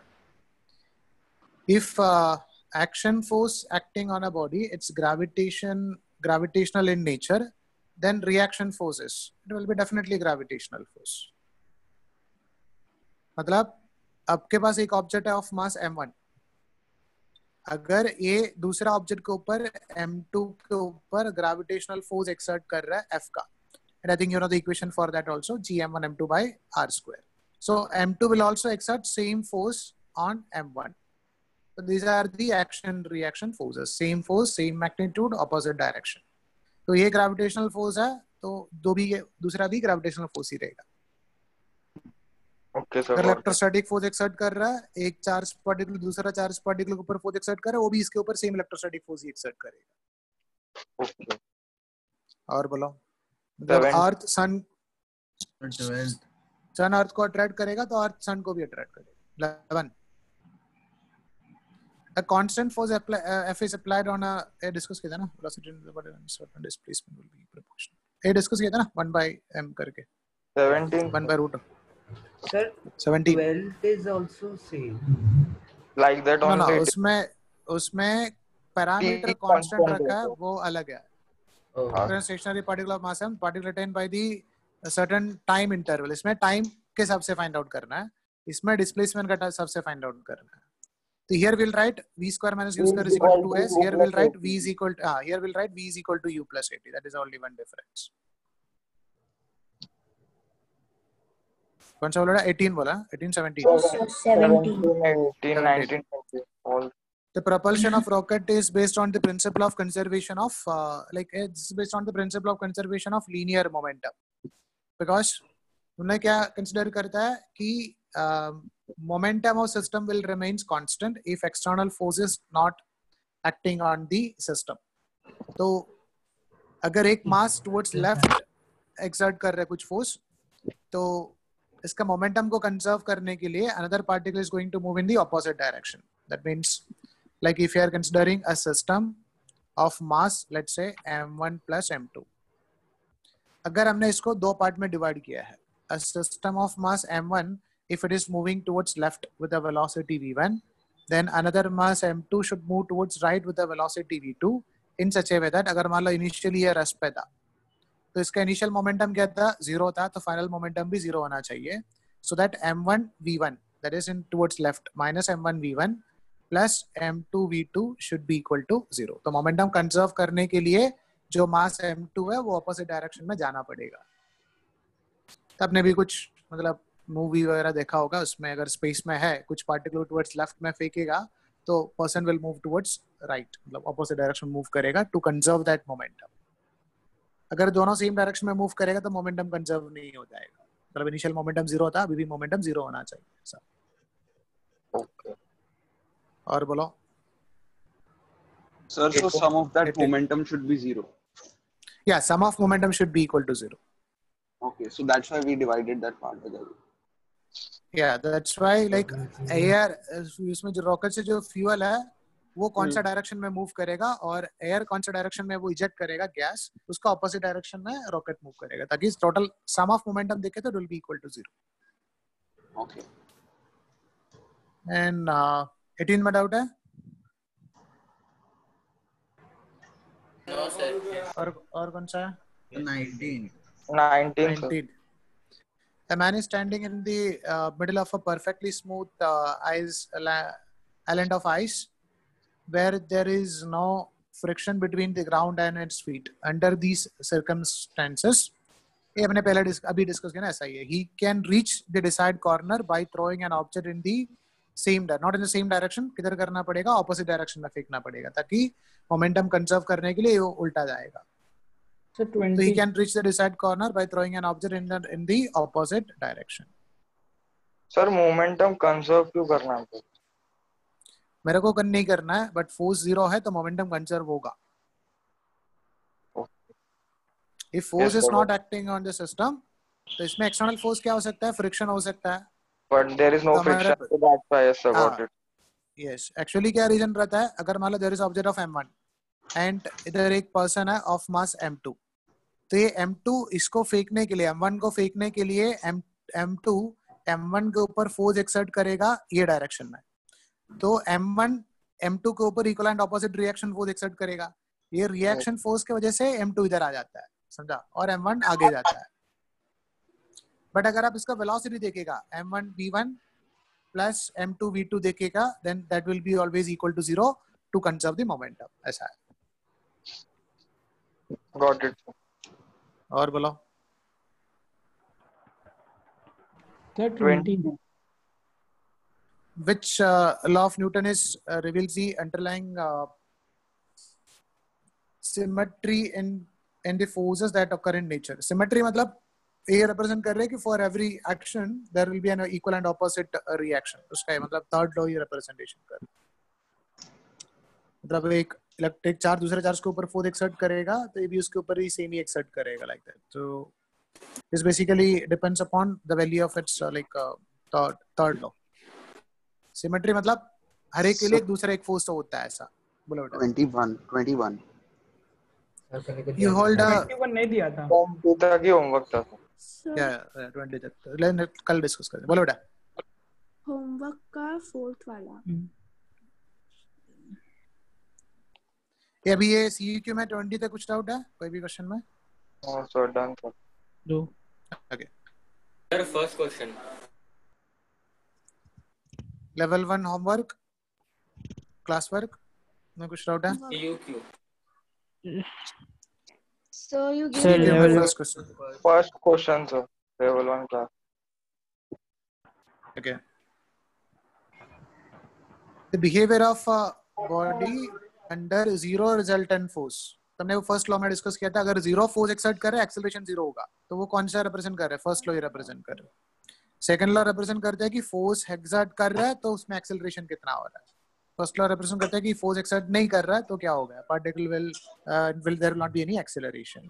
Speaker 3: If uh, action force acting on a body, it's gravitation, gravitational in nature, then reaction forces, it will be definitely gravitational force. मतलब आपके पास एक object है of mass m1 अगर ये दूसरा object के ऊपर M two के ऊपर ग्राविटेशनल फोर्स एक्सर्ट कर रहा है एफ़ का and I think you know the equation for that also G m one m two by r square so m two will also exert same force on m one these are the action reaction forces same force same magnitude opposite direction तो ये gravitational force है तो दो भी, दूसरा भी gravitational force ही रहेगा।
Speaker 5: Okay sir
Speaker 3: अगर इलेक्ट्रोस्टैटिक फोर्स एक्सर्ट कर रहा है एक चार्ज पार्टिकल दूसरा चार्ज पार्टिकल के ऊपर फोर्स एक्सर्ट कर रहा है वो भी इसके ऊपर सेम इलेक्ट्रोस्टैटिक फोर्स ही एक्सर्ट करेगा।
Speaker 5: Okay.
Speaker 3: और बोलो। मतलब अर्थ सन सन अर्थ को अट्रैक्ट करेगा तो अर्थ सन को भी अट्रैक्ट करेगा। 11 a constant force apply, uh, f is applied on a ये डिस्कस किया था ना? velocity in the body and certain displacement will be proportional ये डिस्कस किया था ना? 1 by m करके।
Speaker 5: Seventeenth
Speaker 3: 1 by root
Speaker 4: Sir,
Speaker 3: 17
Speaker 4: 12th is also same.
Speaker 5: like that
Speaker 3: no no
Speaker 5: only it-
Speaker 3: उसमें उसमें पैरामीटर कांस्टेंट
Speaker 5: constant
Speaker 3: रखा है। वो अलग है
Speaker 4: Oh.
Speaker 3: current stationary particle of mass m particle attained by the certain time interval इसमें time के हिसाब से फाइंड आउट करना है इसमें डिस्प्लेसमेंट का हिसाब से फाइंड आउट करना है तो here we'll write v square minus u square is equal to 2s here we'll write v is equal to ah, here we'll write v is equal to u plus 80 that is only one difference कौन सा बोला 18 बोला 18 17
Speaker 5: 17 18 19 20 all
Speaker 3: the propulsion of rocket is based on the principle of conservation of uh, like it's based on the principle of conservation of linear momentum because उन्हें क्या consider करता है कि momentum of system will remains constant if external force is not acting on the system तो अगर एक मास towards left exert कर रहा है कुछ फोर्स तो इसका मोमेंटम को कंजर्व करने के लिए another particle is going to move in the opposite direction that means like if you are considering a system of mass let's say m1 plus m2 अगर हमने इसको दो पार्ट में डिवाइड किया है a system of mass m1 if it is moving towards left with a velocity v1 then another mass m2 should move towards right with a velocity v2 in such a way that अगर मान लो initially ये रस पे था तो इसका initial momentum क्या था? ज़ीरो था तो फाइनल मोमेंटम भी ज़ीरो होना चाहिए। So that m1 v1 that is in towards left, minus m1 v1 plus m2 v2 should be equal to zero. तो मोमेंटम कंजर्व करने के लिए जो मास m2 है, वो अपोजिट डायरेक्शन में जाना पड़ेगा। आपने भी कुछ मतलब मूवी वगैरह देखा होगा, उसमें अगर स्पेस में है, कुछ पार्टिकुलर टुवर्ड्स लेफ़्ट में फेंकेगा तो person will move towards right मतलब अपोजिट डायरेक्शन मूव करेगा टू कंजर्व दैट मोमेंटम अगर दोनों सेम डायरेक्शन में मूव करेगा तो मोमेंटम कंजर्व नहीं हो जाएगा। मतलब इनिशियल मोमेंटम ज़ीरो था अभी भी मोमेंटम ज़ीरो होना चाहिए ऐसा।
Speaker 5: ओके
Speaker 3: और बोलो।
Speaker 11: Sir so sum of that momentum should be zero
Speaker 3: या sum of momentum should be equal to zero
Speaker 11: okay so that's why we divided that part by
Speaker 3: या दैट्स व्हाई लाइक एयर इसमें जो rocket से जो fuel है वो कौन सा डायरेक्शन में मूव करेगा और एयर कौन सा डायरेक्शन में वो इजेक्ट करेगा गैस उसका ऑपोजिट डायरेक्शन में रॉकेट मूव करेगा ताकि टोटल सम ऑफ़ मोमेंटम देखे तो will be equal to zero
Speaker 11: Okay.
Speaker 3: And 18 में डाउट है?
Speaker 6: नो सर
Speaker 3: और और कौन सा है?
Speaker 9: 19.
Speaker 5: 19
Speaker 3: 19 a man is standing in the uh, middle of a perfectly smooth uh, ice la- island of ice. Where there is no friction between the ground and its feet under these circumstances ये हमने पहले dish, अभी discuss किया ना ऐसा ही है he can reach the desired corner by throwing an object in the same not in the same direction किधर करना पड़ेगा ऑपोजिट डायरेक्शन में फेंकना पड़ेगा ताकि मोमेंटम कंजर्व करने के लिए वो उल्टा जाएगा
Speaker 10: So
Speaker 3: So he can reach the desired corner by throwing an object in the in the opposite direction.
Speaker 5: Sir momentum conserve क्यों करना है
Speaker 3: मेरे को नहीं करना है बट फोर्स ज़ीरो है तो मोमेंटम कंजर्व होगा।
Speaker 5: If
Speaker 3: force
Speaker 5: is
Speaker 3: not acting on the system तो इसमें एक्सटर्नल फोर्स क्या हो सकता है? फ्रिक्शन हो सकता है।
Speaker 5: But
Speaker 3: there is
Speaker 5: no friction so that's why yes
Speaker 3: about.
Speaker 5: It
Speaker 3: yes actually क्या रीजन रहता है? अगर मान लो there is object of m1 and इधर एक पर्सन है ऑफ़ मास m2 तो ये m2 इसको फेंकने के लिए m1 को फेंकने के लिए m m2 m1 के ऊपर फोर्स एक्सर्ट करेगा ये डायरेक्शन में। तो m1 m2 के ऊपर equal and opposite reaction force exert करेगा। ये रिएक्शन फोर्स की वजह से m2 इधर आ जाता है समझा? और m1 आगे जाता है। बट अगर आप इसका वेलोसिटी देखेगा m1 v1 plus m2 v2 देखेगा then that will be always equal to zero to conserve the momentum ऐसा है।
Speaker 5: गॉट इट
Speaker 3: और बोलो।
Speaker 10: Sir 20.
Speaker 3: Which uh, law of Newton is uh, reveals the underlying uh, symmetry in in the forces that occur in nature. Symmetry मतलब ये represent कर रहे हैं कि for every action there will be an equal and opposite uh, reaction. उसका ये मतलब third law ये representation है। मतलब एक इलेक्ट्रिक चार्ज दूसरे चार्ज के ऊपर फोर्स एक्सर्ट करेगा तो ये भी उसके ऊपर ही सेम ही एक्सर्ट करेगा लाइक दैट तो this basically depends upon the value of its uh, like uh, third third law symmetry मतलब हर एक के लिए दूसरा एक फोर्स होता है ऐसा। बोलो बेटा।
Speaker 11: 21, 21.
Speaker 3: यू होल्ड अ
Speaker 10: 21 नहीं दिया था।
Speaker 5: फॉर्म 2 तक होमवर्क था?
Speaker 3: क्या 20 तक लेकिन कल डिस्कस करें बोलो बेटा।
Speaker 12: होमवर्क का फोर्थ वाला।
Speaker 3: ये अभी ये सीक्यू में 20 तक कुछ डाउट है? कोई भी क्वेश्चन में?
Speaker 5: नो सर डन सर
Speaker 7: दो।
Speaker 3: Okay
Speaker 6: sir first question
Speaker 3: level 1 homework class work में कुछ डाउट है?
Speaker 8: So you give
Speaker 7: Sir, level-
Speaker 3: first question
Speaker 5: first question sir level 1 class
Speaker 3: Okay. The behavior of a body under zero resultant force. तुमने वो first law में discuss किया था अगर zero force exert कर रहा है एक्सेलरेशन ज़ीरो होगा तो वो कौन सा रिप्रेजेंट कर रहा है? फ़र्स्ट लॉ ही रिप्रेजेंट कर रहा है। सेकंड लॉ रिप्रेजेंट करता है कि फोर्स एक्सर्ट कर रहा है तो उसमें एक्सेलरेशन कितना हो रहा है फ़र्स्ट लॉ रिप्रेजेंट करता है कि फोर्स एक्सर्ट नहीं कर रहा है तो क्या होगा particle will will there not be any acceleration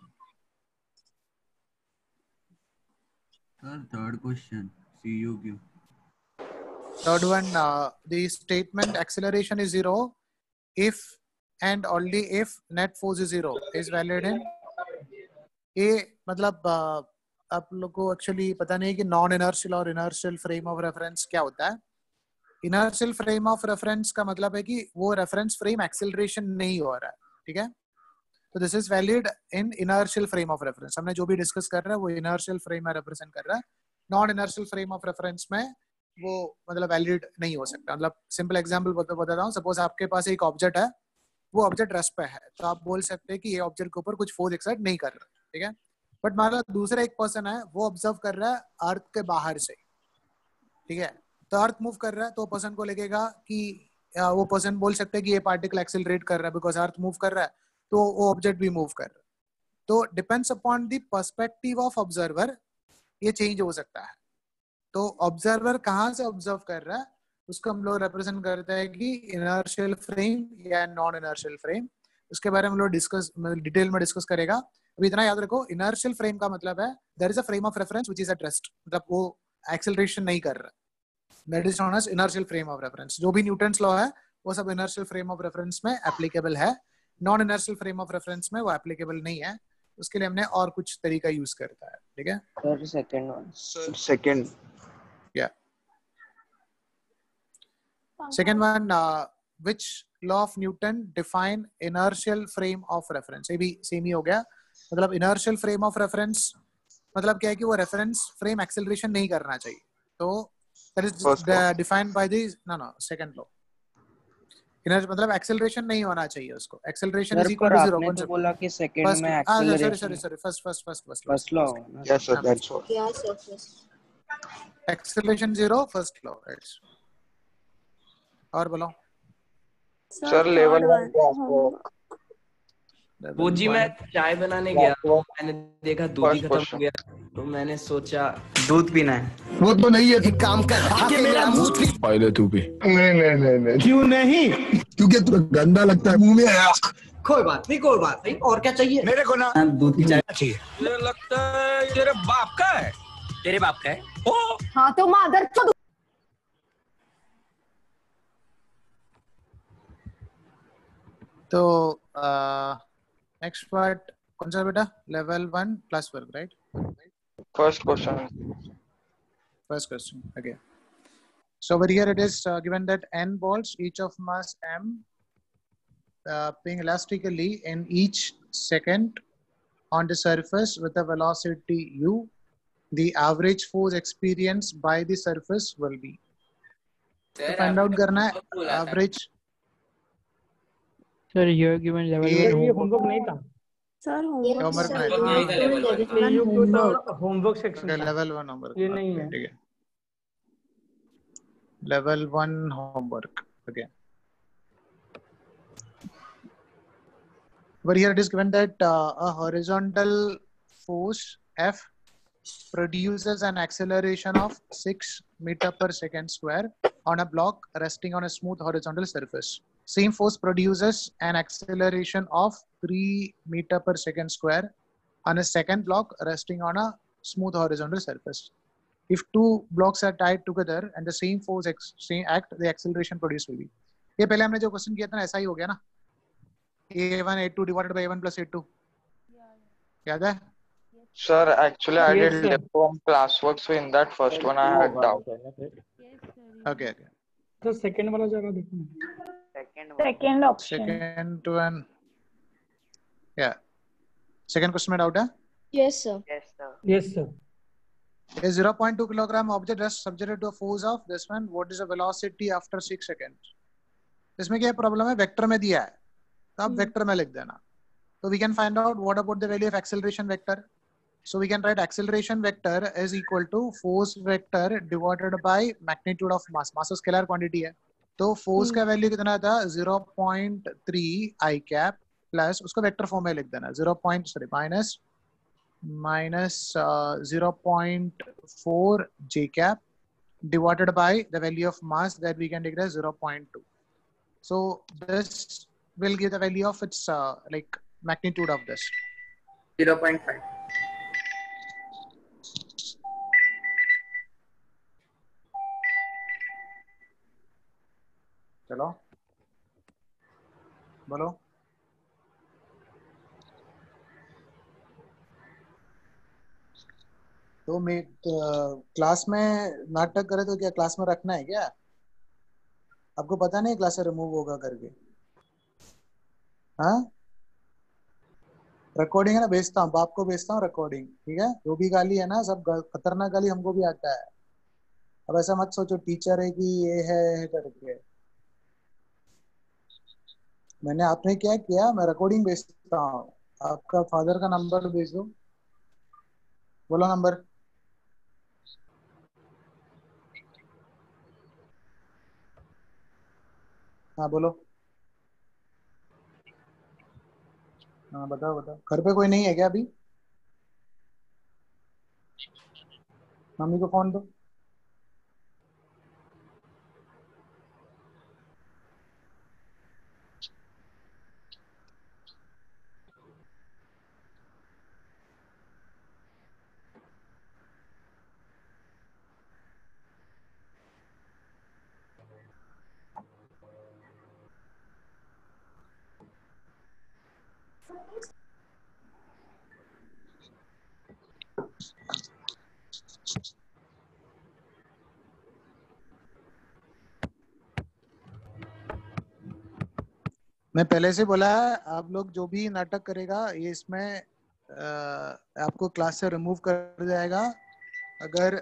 Speaker 9: Sir, third question. CUQ.
Speaker 3: Third one, uh, the statement acceleration is zero if and only if net force is zero is valid in ये मतलब uh, आप लोग को actually पता नहीं कि non inertial और inertial frame of reference क्या होता है? इनर्शियल फ्रेम ऑफ़ रेफरेंस का मतलब है कि वो रेफरेंस फ्रेम एक्सेलरेशन नहीं हो रहा है, ठीक है? तो this is valid in inertial frame of reference हमने जो भी डिस्कस कर रहा है, वो इनर्शियल फ्रेम में रिप्रेजेंट कर रहा है। Non inertial frame of reference में वो मतलब वैलिड नहीं हो सकता। मतलब सिंपल एग्जांपल बता बताता हूँ। सपोज़ आपके पास एक ऑब्जेक्ट है, वो ऑब्जेक्ट रेस्ट पे है तो आप बोल सकते हैं कि ये ऑब्जेक्ट के ऊपर कुछ फोर्स एक्सर्ट नहीं कर रहा, ठीक है? बट मान लो दूसरा एक पर्सन है, वो ऑब्ज़र्व कर रहा है अर्थ के बाहर से। ठीक है? तो अर्थ मूव कर रहा है तो पर्सन को लगेगा कि वो पर्सन बोल सकते हैं कि ये पार्टिकल एक्सेलरेट कर रहा है बिकॉज़ अर्थ मूव कर रहा है तो वो ऑब्जेक्ट भी मूव कर रहा है। तो depends upon the perspective of observer ये चेंज हो सकता है। तो ऑब्जर्वर कहाँ से ऑब्ज़र्व कर रहा है, उसको हम लोग रिप्रेजेंट करते हैं कि इनर्शियल फ्रेम या नॉन इनर्शियल फ्रेम उसके बारे में हम लोग डिस्कस डिटेल में डिस्कस करेगा। अभी इतना याद रखो इनर्शियल फ्रेम का मतलब है there is a frame of reference which is at rest मतलब वो एक्सेलरेशन नहीं कर रहा। That is non as inertial frame of reference जो भी न्यूटन लॉ है वो सब इनर्शियल फ्रेम ऑफ़ रेफरेंस में एप्लीकेबल है। Non inertial frame of reference में वो एप्लीकेबल नहीं है। उसके लिए हमने और कुछ तरीका यूज़ करता है ठीक है?
Speaker 5: Sir second one
Speaker 11: second.
Speaker 3: या second one which law of newton define inertial frame of reference? ये भी सेम ही हो गया। मतलब inertial frame of reference मतलब क्या है कि वो reference frame acceleration नहीं करना चाहिए तो the- defined by the no no second law Iner- मतलब acceleration नहीं होना चाहिए उसको
Speaker 5: सर
Speaker 3: is equal
Speaker 5: पर
Speaker 3: to zero
Speaker 5: आपने तो बोला कि सेकंड में
Speaker 3: ah acceleration sorry sorry first first first first
Speaker 5: first law
Speaker 11: yes sir that's what
Speaker 12: Yeah, sir. First.
Speaker 3: acceleration zero first law right और बोलो
Speaker 12: third
Speaker 5: one
Speaker 12: one,
Speaker 5: class
Speaker 12: homework.
Speaker 1: वो जी मैं चाय बनाने गया। मैंने देखा दूध ही खत्म हो गया तो मैंने सोचा दूध पीना है।
Speaker 13: वो तो नहीं है एक काम कर आके मेरा मुँह पी पहले तू भी। नहीं नहीं नहीं नहीं क्यों नहीं? क्योंकि तू गंदा लगता है मुँह में आया
Speaker 1: कोई बात नहीं कोई बात नहीं। और क्या चाहिए?
Speaker 13: मेरे को ना
Speaker 1: दूध की चाय
Speaker 13: चाहिए। मुझे लगता है तेरे बाप का है।
Speaker 1: तेरे बाप का है? ओ!
Speaker 12: हाँ तो मादर चोद
Speaker 3: तो next पार्ट कौन सा बेटा level one plus work right
Speaker 5: first question
Speaker 3: first question again so over here it is uh, given that n balls each of mass m uh, being elastically in each second on the surface with a velocity u the average force experienced by the surface will be तो find out करना है average
Speaker 7: Sir, here given level
Speaker 3: ये-
Speaker 10: ये homework नहीं था
Speaker 12: sir
Speaker 3: homework नहीं
Speaker 10: ये homework homework
Speaker 3: section level one homework
Speaker 10: ये नहीं है
Speaker 3: ठीक है level one homework again but here it is given that uh, a horizontal force f produces an acceleration of 6 meter per second square on a block resting on a smooth horizontal surface same force produces an acceleration of 3 meter per second square on a second block resting on a smooth horizontal surface if two blocks are tied together and the same force ex- same act the acceleration produced will be ये पहले हमने जो question किया था ना ऐसा ही हो गया ना a1 a2 divided by a1 plus a2 याद है
Speaker 5: Sir, actually, I
Speaker 10: Yes,
Speaker 5: did
Speaker 10: sir.
Speaker 5: left one classwork, so in that first one I had doubt.
Speaker 3: okay okay
Speaker 10: तो सेकंड वाला जगह देखना
Speaker 12: Second option
Speaker 3: second one yeah second question में doubt है
Speaker 8: yes sir
Speaker 10: yes sir
Speaker 3: a 0.2 kilogram object is subjected to a force of this one what is the velocity after 6 seconds इसमें क्या problem है vector में दिया है तो आप वेक्टर में लिख देना so we can find out what about the value of acceleration vector so we can write acceleration vector is equal to force vector divided by magnitude of mass mass scalar quantity है तो force का value कितना था 0.3 i cap plus उसको vector form में लिख देना 0. Sorry minus minus uh, 0.4 j cap divided by the value of mass that we can take as 0.2 so this will give the value of its uh, like magnitude of this
Speaker 4: 0.5
Speaker 3: चलो। बोलो। तो मैं class में नाटक करे तो क्या class में रखना है क्या? आपको पता नहीं क्लास से रिमूव होगा करके। हाँ? रिकॉर्डिंग है ना, भेजता हूँ, बाप को भेजता हूँ रिकॉर्डिंग ठीक है? जो भी गाली है ना, सब खतरनाक गाली हमको भी आता है। अब ऐसा मत सोचो टीचर है कि ये है है करके। मैंने आपने क्या किया? मैं रिकॉर्डिंग भेजता हूँ। आपका फादर का नंबर भेज। दो बोलो नंबर हाँ बोलो। हाँ बताओ बताओ। घर पे कोई नहीं है क्या अभी? मम्मी को फ़ोन दो। मैं पहले से बोला है, आप लोग जो भी नाटक करेगा, ये इसमें आपको क्लास से रिमूव कर जाएगा। अगर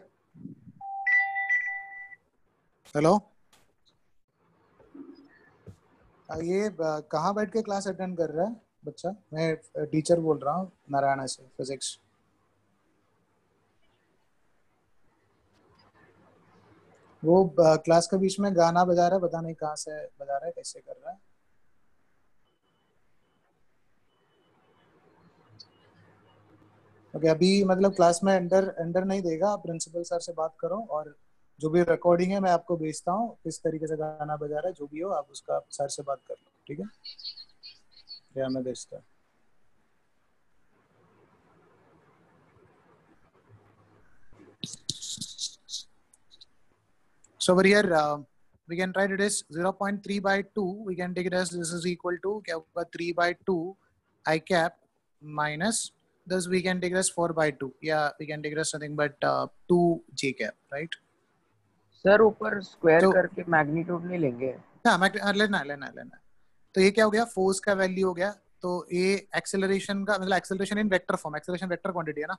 Speaker 3: हेलो ये कहाँ बैठ के क्लास अटेंड कर रहा है, बच्चा? मैं टीचर बोल रहा हूँ, नारायणा से फिजिक्स वो क्लास के बीच में गाना बजा रहा है, पता नहीं कहाँ से बजा रहा है, कैसे कर रहा है। ओके अभी मतलब क्लास में अंडर अंडर नहीं देगा प्रिंसिपल सर से बात करो और जो भी रिकॉर्डिंग है मैं आपको भेजता हूँ किस तरीके से गाना बजा रहा है जो भी हो आप उसका सर से बात कर लो ठीक है? या मैं भेजता हूँ। So over here, uh, we can write it as 0.3 by 2. We can take it as this is equal to क्या होगा 3 by 2 i cap minus this we can it 4 by 2. Yeah, we can it nothing but uh, 2 j cap, right?
Speaker 4: Sir ऊपर square
Speaker 3: तो-
Speaker 4: करके magnitude नहीं लेंगे।
Speaker 3: हाँ मैं लेना लेना लेना तो ये क्या हो गया? फोर्स का वैल्यू हो गया। तो ये एक्सेलरेशन का मतलब acceleration in vector form acceleration vector quantity है ना?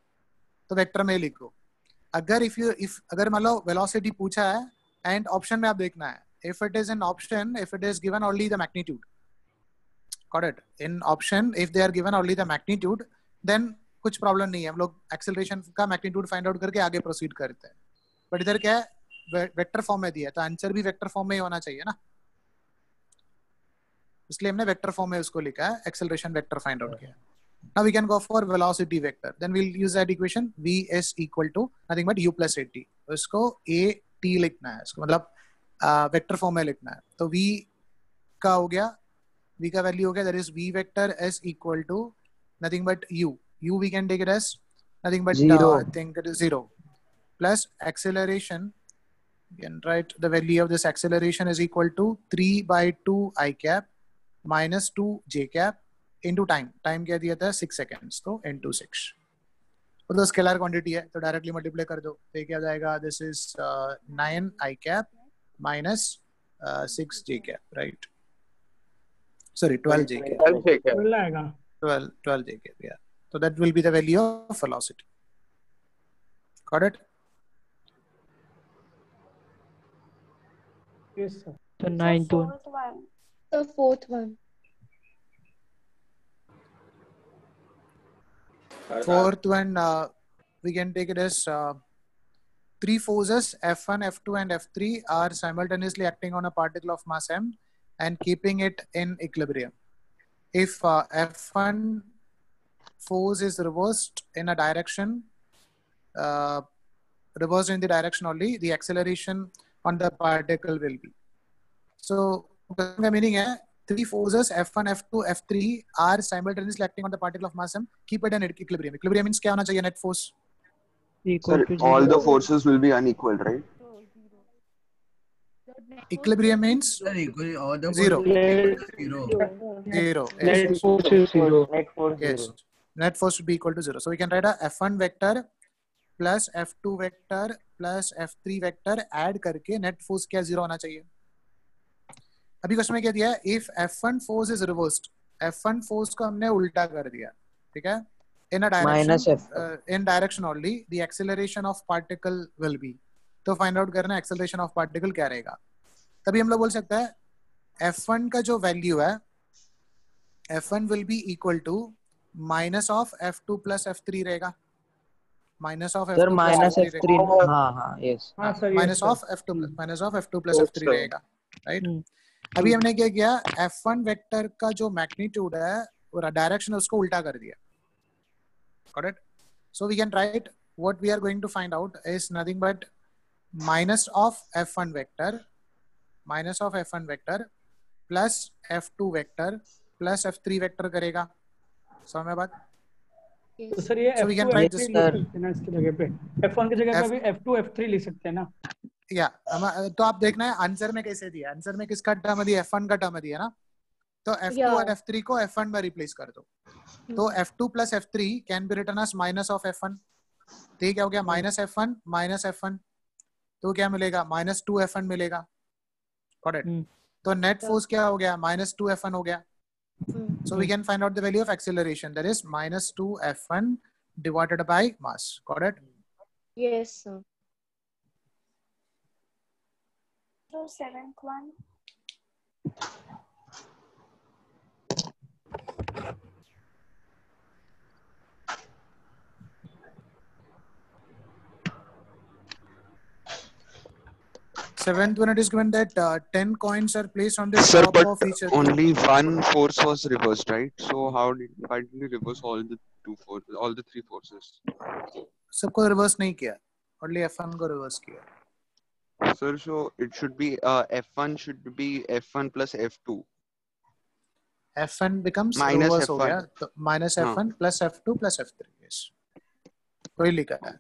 Speaker 3: तो वेक्टर में लिखो अगर इफ़ यू इफ़ अगर मान लो वेलोसिटी पूछा है एंड ऑप्शन में आप देखना है। If it is an option if it is given only the magnitude got it? In option if they are given only the magnitude then कुछ प्रॉब्लम नहीं है। हम लोग एक्सेलरेशन का मैग्नीट्यूड फाइंड आउट करके आगे प्रोसीड करते हैं। बट इधर क्या है? वेक्टर फॉर्म में दिया है। तो आंसर भी वेक्टर फॉर्म में ही होना चाहिए ना। इसलिए हमने वेक्टर फॉर्म में उसको लिखा है। एक्सेलरेशन वेक्टर फाइंड आउट किया now we can go for velocity vector then we'll use that equation, vs equal to nothing but u plus at इसको a t लिखना है। इसको मतलब वेक्टर फॉर्म में लिखना है। तो v का हो गया, v का वैल्यू हो गया, that is v vector s equal to nothing but u u we can take it as nothing but
Speaker 4: Zero.
Speaker 3: uh, I think it is zero plus acceleration you can write the value of this acceleration is equal to 3 by 2 i cap minus 2 j cap into time time क्या दिया था 6 seconds तो into 6 और तो scalar quantity है तो directly multiply कर दो तो क्या जाएगा this is 9 i cap minus uh, 6 j cap right sorry 12 j cap
Speaker 5: 12,
Speaker 3: 12 they gave, yeah. So that will be the value of velocity. Got it?
Speaker 10: Yes, sir.
Speaker 7: The ninth one.
Speaker 12: one.
Speaker 8: The fourth one.
Speaker 3: Fourth one, uh, we can take it as uh, three forces, F1, F2, and F3 are simultaneously acting on a particle of mass m and keeping it in equilibrium if uh, F1 force is reversed in a direction, uh, reversed in the direction only, the acceleration on the particle will be. So, meaning hai, three forces F1, F2, F3 are simultaneously acting on the particle of mass m. Keep it in equilibrium. Equilibrium means kya hona chahiye net force?
Speaker 11: Sir, all the forces will be unequal, right?
Speaker 3: Equilibrium means Zero.
Speaker 9: zero.
Speaker 3: zero.
Speaker 7: Net
Speaker 3: Yes.
Speaker 7: force is zero.
Speaker 4: Net force
Speaker 3: yes. Net force would be equal to zero. So we can write a F1 vector plus F2 vector plus F3 vector add करके net force क्या zero होना चाहिए? अभी question में क्या दिया है if F1 force is reversed F1 force को हमने उल्टा कर दिया ठीक है in a direction
Speaker 4: Minus F.
Speaker 3: uh, in direction only the acceleration of particle will be तो फाइंड आउट करना acceleration of particle क्या रहेगा तभी हम लोग बोल सकते हैं एफ़ वन का जो वैल्यू है F one will be equal to minus of
Speaker 4: F
Speaker 3: two plus F
Speaker 4: three
Speaker 3: रहेगा।
Speaker 4: Minus of F
Speaker 10: minus F three
Speaker 3: minus of F two minus of F two
Speaker 5: plus
Speaker 3: F
Speaker 5: three
Speaker 3: रहेगा हाँ, right
Speaker 7: hmm।
Speaker 3: अभी हमने क्या किया F one vector का जो magnitude है डायरेक्शन उसको उल्टा कर दिया। Correct so we can write what we are going to find out is nothing but minus of F one vector minus of f1 vector plus f2 vector plus f3 vector करेगा। समझ में बात?
Speaker 10: तो sir ये
Speaker 3: So
Speaker 10: F2 F3
Speaker 3: this-
Speaker 10: लिख सकते हैं ना इसकी जगह पे। F1 की जगह पे भी F2 F3 लिख सकते हैं ना।
Speaker 3: या तो आप देखना है आंसर में कैसे दिया आंसर में किसका टर्म दिया एफ1 का टर्म दिया ना। तो f2
Speaker 8: Yeah.
Speaker 3: और f3 को f1 में रिप्लेस कर दो। तो f2 plus f3 can be written as minus of f1 तो ये क्या हो गया। Minus F one minus F one तो क्या मिलेगा? माइनस टू एफ़ वन मिलेगा। Got it? तो नेट फोर्स क्या हो गया माइनस टू एफ़ वन हो गया so we can find out the value of acceleration that is minus 2 f1 divided by mass got it
Speaker 8: Yes, sir.
Speaker 12: So seventh one.
Speaker 3: seventh one it is given that uh, 10 coins are placed on the
Speaker 11: Sir,
Speaker 3: top
Speaker 11: but
Speaker 3: of each other
Speaker 11: only one force was reversed, right? So how did why did you reverse all the two forces, all the three forces?
Speaker 3: सबको reverse नहीं किया only f1 को reverse किया
Speaker 11: Sir, so it should be uh, F1 should be F1 plus F2.
Speaker 3: f1 becomes
Speaker 11: Minus
Speaker 3: reverse हो
Speaker 11: F1.
Speaker 3: गया तो minus
Speaker 11: हाँ.
Speaker 3: f1 plus f2 plus f3 yes वही लिखा है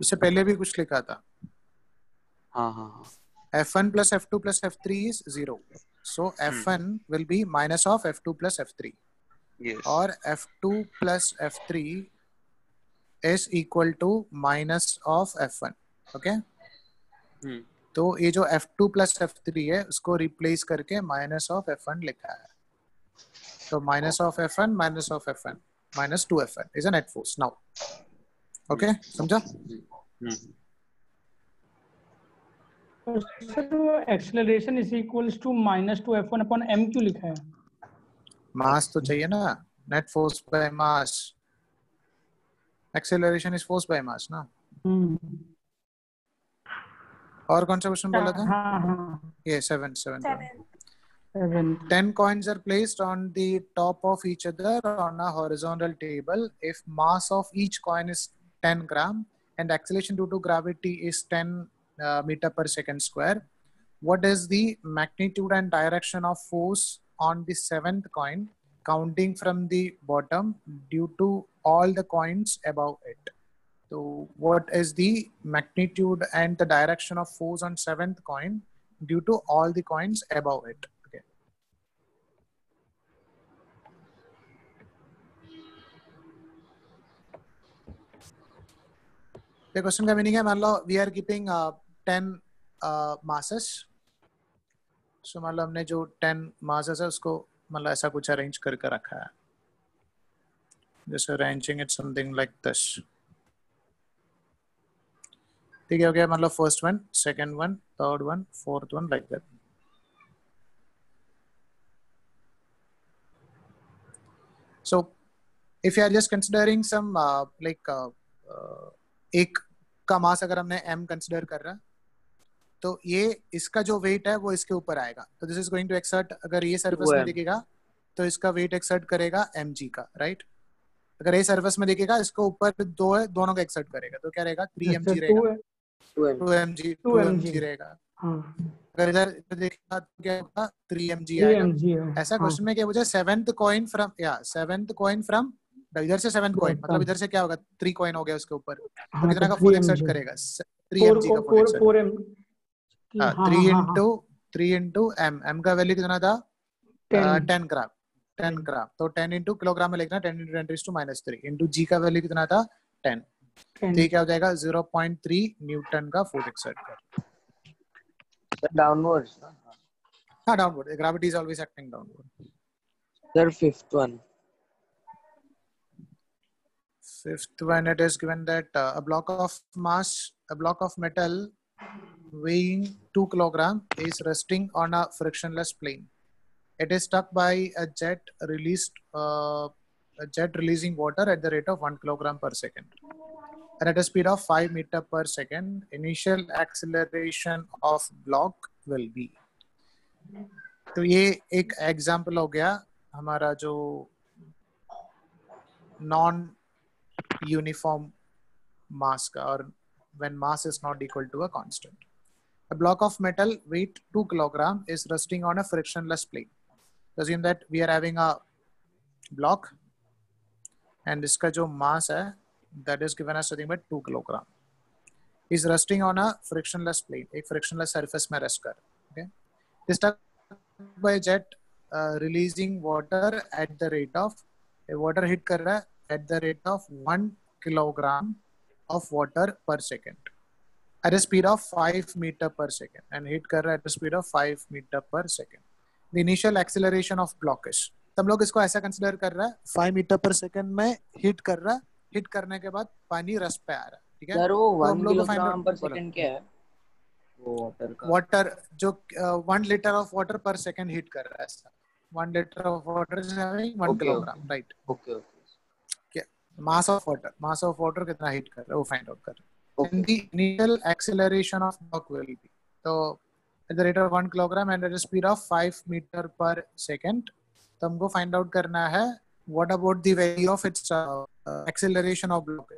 Speaker 3: उससे पहले भी कुछ लिखा था
Speaker 11: हाँ हाँ हाँ
Speaker 3: f1 plus f2 plus f3 is 0 so f1 hmm. will be minus of f2 plus f3
Speaker 11: Yes.
Speaker 3: or f2 plus f3 is equal to minus of f1 okay
Speaker 11: हम्म
Speaker 3: तो ये जो f2 plus f3 है उसको replace करके minus of f1 लिखा है तो minus of f1 minus of f1 minus 2 f1 is a net force now okay समझा
Speaker 11: हम्म
Speaker 10: acceleration is equals to minus two F one upon M क्यों लिखा है
Speaker 3: मास तो चाहिए ना net force by mass acceleration is force by mass ना और कौन सा क्वेश्चन बोला था
Speaker 10: हाँ हाँ
Speaker 3: ये seven
Speaker 10: seven
Speaker 3: 10 coins are placed on the top of each other on a horizontal table if mass of each coin is 10 gram and acceleration due to gravity is 10 uh, meter per second square what is the magnitude and direction of force on the seventh coin counting from the bottom due to all the coins above it so what is the magnitude and the direction of force on seventh coin due to all the coins above it okay the question का meaning है मान लो we are keeping uh, ten masses so मतलब हमने जो ten masses है, उसको मतलब ऐसा कुछ अरेंज करके रखा है। जैसे arranging it something like this ठीक है हो मतलब first one second one third one fourth one like that so if you are just considering some like एक का मास अगर हमने एम कंसिडर कर रहा है तो ये इसका जो वेट है वो इसके ऊपर आएगा। तो this is going to exert अगर ये सर्विस में
Speaker 4: 2m.
Speaker 3: दिखेगा तो इसका वेट एक्सर्ट करेगा mg का राइट अगर ये सर्विस में दिखेगा इसको ऊपर दो है दोनों का एक्सर्ट करेगा। तो क्या रहेगा? थ्री एम जी रहेगा। Two M G two M G रहेगा।
Speaker 10: हाँ।
Speaker 3: अगर इधर देखा तो क्या होगा? थ्री एम जी आएगा।
Speaker 10: एम है
Speaker 3: ऐसा। क्वेश्चन में क्या मुझे सेवेंथ कॉइन फ्रॉम या सेवेंथ कॉइन फ्रॉम इधर से सेवेंथ कॉइन मतलब इधर से क्या होगा? थ्री कॉइन हो गया उसके ऊपर। तो
Speaker 10: हाँ,
Speaker 3: कितना
Speaker 10: तो
Speaker 3: का फोर एक्सर्ट करेगा? थ्री एम जी का
Speaker 10: exert
Speaker 3: M three into three into M M का वैल्यू कितना था
Speaker 10: टेन
Speaker 3: ग्राम टेन ग्राम तो टेन इंटू किलोग्राम में लिखना ten into ten to minus three into G का वैल्यू कितना था टेन
Speaker 10: टेन
Speaker 3: ठीक क्या हो जाएगा ज़ीरो पॉइंट थ्री न्यूटन का फोर्स एक्सर्ट कर
Speaker 4: डाउनवर्ड्स
Speaker 3: हाँ downward gravity is always acting downward
Speaker 4: sir fifth one
Speaker 3: Fifth one, it is given that uh, a block of mass, a block of metal weighing two kilogram is resting on a frictionless plane. It is stuck by a jet released, uh, a jet releasing water at the rate of one kilogram per second. And at a speed of five meter per second, initial acceleration of block will be. तो ये एक example हो गया हमारा जो non uniform mass ka, or when mass is not equal to a constant. A block of metal weight 2 kilogram is resting on a frictionless plane. Assume that we are having a block and iska jo mass hai that is given as something by 2 kilogram is resting on a frictionless plane एक frictionless surface में rest कर okay is stuck by jet uh, releasing water at the rate of water hit कर रहा है at the rate of one kilogram of water per second. At a speed of 5 meter per second. And hit कर रहा है at a speed of 5 meter per second. The initial acceleration of block is तब लोग इसको ऐसा consider कर रहा है 5 मीटर पर सेकंड में हिट कर रहा है हिट करने के बाद पानी रस पे आ रहा है ठीक है
Speaker 1: सर वो
Speaker 3: तो हम
Speaker 1: वन
Speaker 3: लोग
Speaker 1: किलोग्राम पर सेकंड क्या है वाटर का
Speaker 3: वाटर जो वन लीटर ऑफ़ वाटर पर सेकंड हिट कर रहा है ऐसा one litre of water is having
Speaker 1: one
Speaker 3: kilogram right
Speaker 1: okay okay
Speaker 3: mass of water mass of water कितना हिट कर रहा है वो फाइंड आउट कर रहा है। And the initial acceleration of block will be. so at the rate of 1 kilogram and at a speed of 5 meter per second तो हमको फाइंड आउट करना है what about the value of its acceleration of block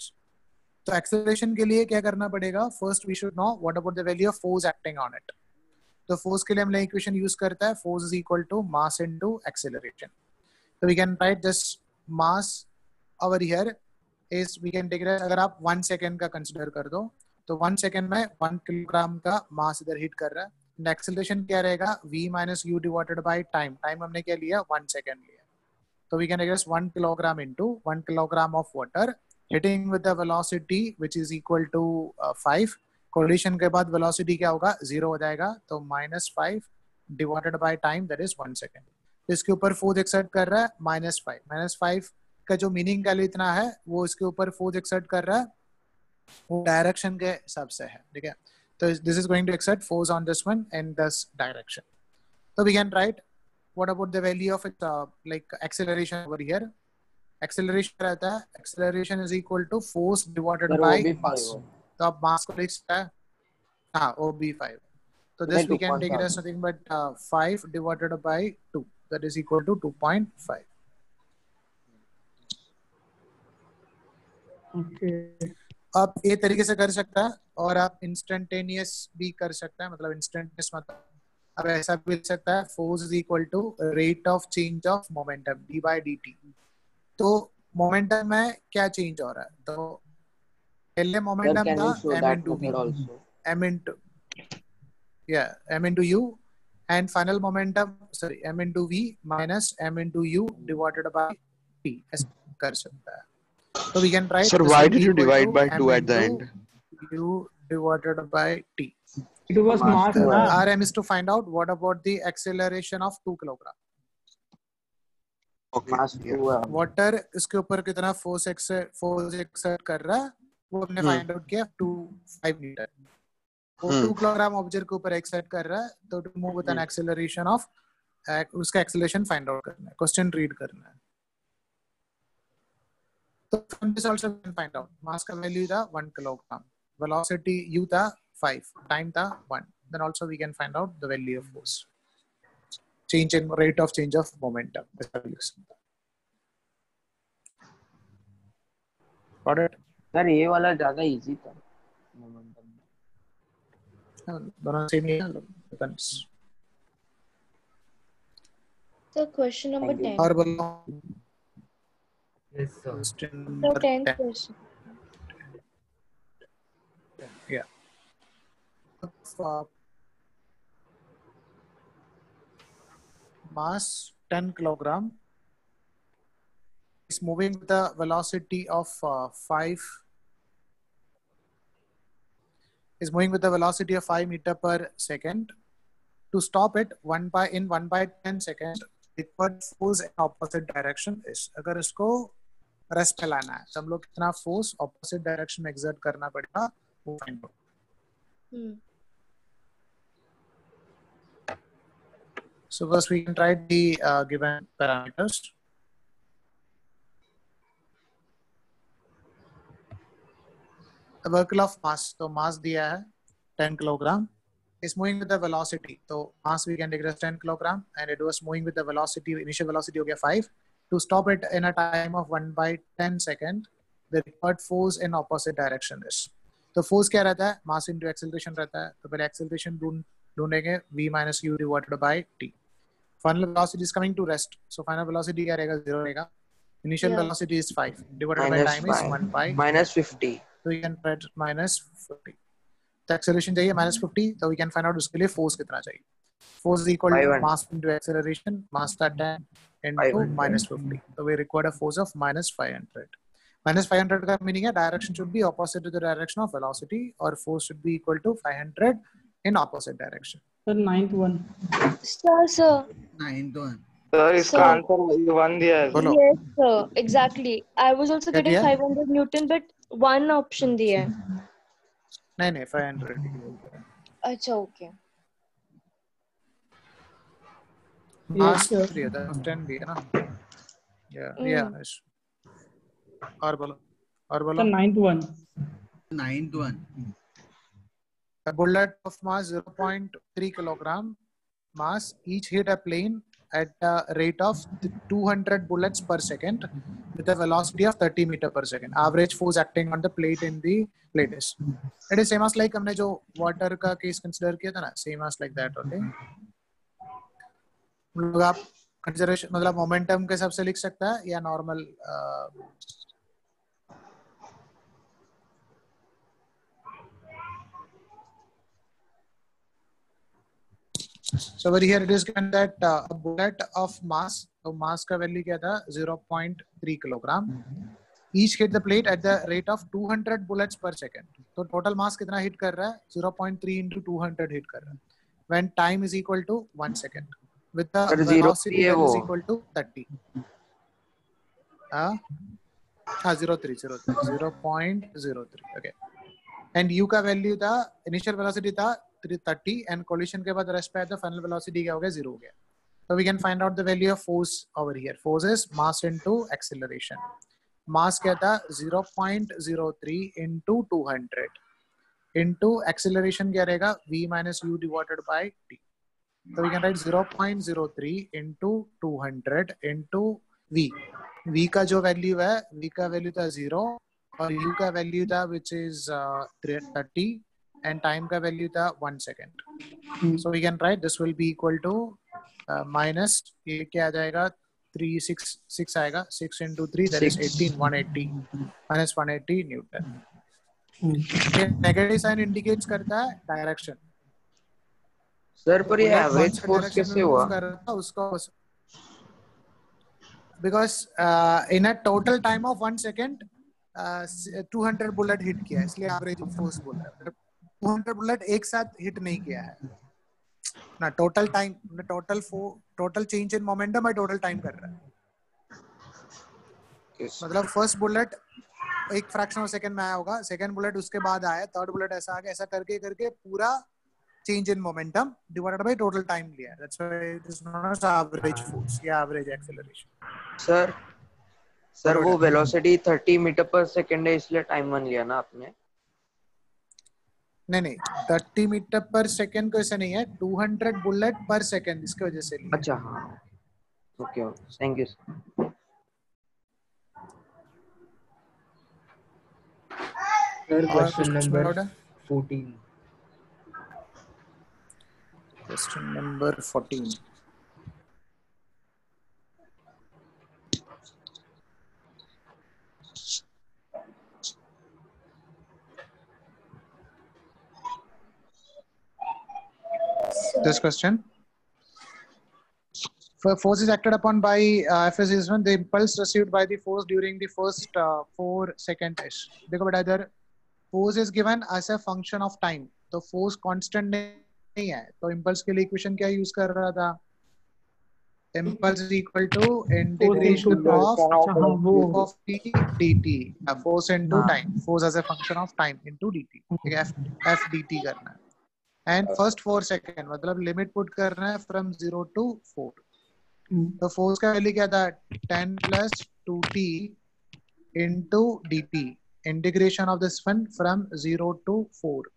Speaker 3: तो acceleration के लिए क्या करना पड़ेगा? First we should know what about the value of force acting on it तो फोर्स के लिए हमने इक्वेशन यूज़ करता है force is equal to mass into acceleration तो we can write this mass over here is we can take अगर आप one second का कंसिडर कर दो तो वन सेकेंड में वन किलोग्राम का मास इधर हिट कर रहा है। एक्सेलरेशन क्या रहेगा? V minus U divided by time time हमने क्या लिया? वन सेकेंड लिया। तो we can express one kilogram into one kilogram of water hitting with the velocity which is equal to five collision के बाद वेलोसिटी क्या होगा? ज़ीरो हो जाएगा। तो minus five divided by time that is one second इसके ऊपर force exert कर रहा है माइनस फाइव माइनस फाइव का जो मीनिंग वैल्यू इतना है वो इसके ऊपर फोर्स एक्सर्ट कर रहा है वो डायरेक्शन के हिसाब से है ठीक है? तो this is going to exert force on this one in this direction तो we can write what about the value of it like acceleration over here acceleration रहता है acceleration is equal to force divided by mass तो अब मास को लिख सकते हैं। हाँ ओ बी 5 तो this we can take it as nothing but 5 divided by 2 that is equal to
Speaker 10: okay.
Speaker 3: आप ये तरीके से कर सकता है और आप इंस्टेंटेनियस भी कर सकता है मतलब इंस्टेंटेनियस मतलब आप ऐसा भी लिख सकता है force is equal to rate of change of momentum D by D T तो मोमेंटम में क्या चेंज हो रहा है? तो पहले मोमेंटम था M
Speaker 1: N two
Speaker 3: M N two या M N two U and final momentum sorry M sorry two V minus M m two U divided by T कर सकता है। So we can write
Speaker 11: Sir, why did you divide by two at the end?
Speaker 3: u divided by t
Speaker 10: was mass
Speaker 3: Uh,
Speaker 10: ना
Speaker 3: rm is to find out what about the acceleration of 2 kilogram water इसके ऊपर कितना force force exert कर रहा है वो हमने. Find out किया टू फाइव मीटर वो
Speaker 11: Hmm.
Speaker 3: टू किलोग्राम ऑब्जेक्ट के ऊपर एक्सर्ट कर रहा है तो to move with
Speaker 1: N.
Speaker 3: Acceleration of उसका एक्सेलरेशन फाइंड आउट करना है क्वेश्चन रीड करना है तो from this also we can find out mass का value था 1 kilogram velocity u था 5 time था 1 then also we can find out the value of force change in rate of change of momentum Got it?
Speaker 1: Sir ये वाला ज़्यादा easy था momentum
Speaker 3: दोनों same ही है
Speaker 8: So question number
Speaker 1: Thank you.
Speaker 8: 10.
Speaker 3: और बोलो
Speaker 4: Yes.
Speaker 3: Question
Speaker 8: so 10th question.
Speaker 3: Yeah. Mass 10 kilogram is moving with the velocity of uh, 5 is moving with the velocity of 5 meter per second to stop it 1 by in 1 by 10 seconds it would force in opposite direction is रस पे लाना है तो हम लोग कितना force opposite direction में exert करना पड़ेगा वो find out
Speaker 8: Hmm.
Speaker 3: So first we can write the uh, given parameters. Vehicle of mass, तो mass दिया है 10 kilogram is moving with the velocity. So mass we can take as 10 kilogram and it was moving with the velocity, initial velocity हो गया 5. To stop it in a time of 1 by 10 second, the required force in opposite direction is. तो force क्या रहता है? Mass into acceleration रहता है। तो पहले एक्सेलरेशन ढूंढ ढूंढेंगे। V minus U divided by t. Final velocity is coming to rest so final velocity क्या रहेगा? ज़ीरो रहेगा। Initial
Speaker 8: Yeah.
Speaker 3: Velocity is 5 divided by
Speaker 1: minus
Speaker 3: time is 1 by
Speaker 1: minus fifty
Speaker 3: so you can write minus 50 तो acceleration चाहिए minus 50 तो we can find out उसके लिए force कितना चाहिए। Force equal to
Speaker 1: 500.
Speaker 3: Mass into acceleration mass का 10 into minus 50 so we required a force of minus 500 minus 500 का meaning है direction should be opposite to the direction of velocity or force should be equal to 500 in opposite direction.
Speaker 10: Sir ninth one
Speaker 8: Sir, sir.
Speaker 9: Ninth one
Speaker 5: sir इसका
Speaker 8: Sir.
Speaker 5: Answer one दिया है
Speaker 3: बोलो
Speaker 8: Yes, sir. Exactly. I was also getting
Speaker 3: दिया
Speaker 8: 500 Newton, but one option दिया है.
Speaker 3: नहीं नहीं 500
Speaker 8: अच्छा, okay.
Speaker 3: मास
Speaker 10: sir.
Speaker 3: दिया था 10 दिया ना या
Speaker 8: Mm.
Speaker 3: या और बोलो और बोलो
Speaker 10: sir ninth one
Speaker 9: ninth one
Speaker 3: A bullet of mass 0.3 kilogram mass each hit a plane at a rate of 200 bullets per second with a velocity of 30 meter per second. Average force acting on the plate in the plate is. It is same as like हमने जो water का case consider किया था ना same as like that only. हम लोग आप consideration मतलब momentum के हिसाब से लिख सकता है या uh, So over here it is given that uh, a bullet of mass, so mass का value क्या था 0.3 kilogram. Each hit the plate at the rate of 200 bullets per second. तो total mass कितना hit कर रहा है 0.3 into 200 hit कर रहा है. When time is equal to one second. With the
Speaker 5: Sir,
Speaker 3: velocity that is equal to 30. हाँ हाँ zero three zero three zero point zero three okay. And u का value था initial velocity था 30 and collision के बाद rest पे आया था final velocity क्या हो गया zero हो गया. So we can find out the value of force over here. Force is mass into acceleration. Mass क्या था 0.03 into 200 into acceleration क्या रहेगा v minus u divided by t. So we can write 0.03 into 200 into v. v का जो value है v का value था zero और u का value था which is uh, 30 and time का value था second. So we can write this will be equal to uh, minus ये क्या आ जाएगा three six six आएगा six into three that is
Speaker 5: Six.
Speaker 3: 18 180 minus 180 Newton. ये negative sign indicates करता है direction.
Speaker 5: सर पर ये एवरेज फोर्स कैसे हुआ?
Speaker 3: उसका because in a total time of 1 second 200 bullet hit किया इसलिए एवरेज फोर्स बोला टू हंड्रेड बुलेट एक साथ हिट नहीं किया है। ना total time total total change in momentum और टोटल टाइम कर रहा है। मतलब फ़र्स्ट बुलेट एक फ्रैक्शन ऑफ़ सेकंड में आया होगा सेकंड बुलेट उसके बाद आया थर्ड बुलेट ऐसा आ गया ऐसा करके करके पूरा change in momentum divided by total time लिया that's why it is not as average force या एवरेज एक्सेलरेशन
Speaker 5: सर सर वो वेलोसिटी 30 मीटर पर सेकंड है इसलिए टाइम वन लिया ना आपने।
Speaker 3: नहीं नहीं 30 मीटर पर सेकंड को ऐसे नहीं है 200 बुलेट पर सेकंड इसकी वजह से लिया।
Speaker 5: अच्छा हाँ। Okay okay thank you
Speaker 4: sir
Speaker 3: Sir,
Speaker 4: number
Speaker 3: note है?
Speaker 4: 14.
Speaker 3: Question number 14. This question. For force is acted upon by uh, Fs is when the impulse received by the force during the first uh, four second is. देखो बेटा इधर force is given as a function of time. तो force constant नहीं आए तो impulse के लिए equation क्या यूज़ कर रहा था? Impulse equal to integration of of T D T force into time force as a function of time into D T F F D T करना है। एंड फ़र्स्ट फोर सेकेंड मतलब limit put करना है from zero to four तो force का value क्या था? Ten plus two T into D T integration of this one from zero to four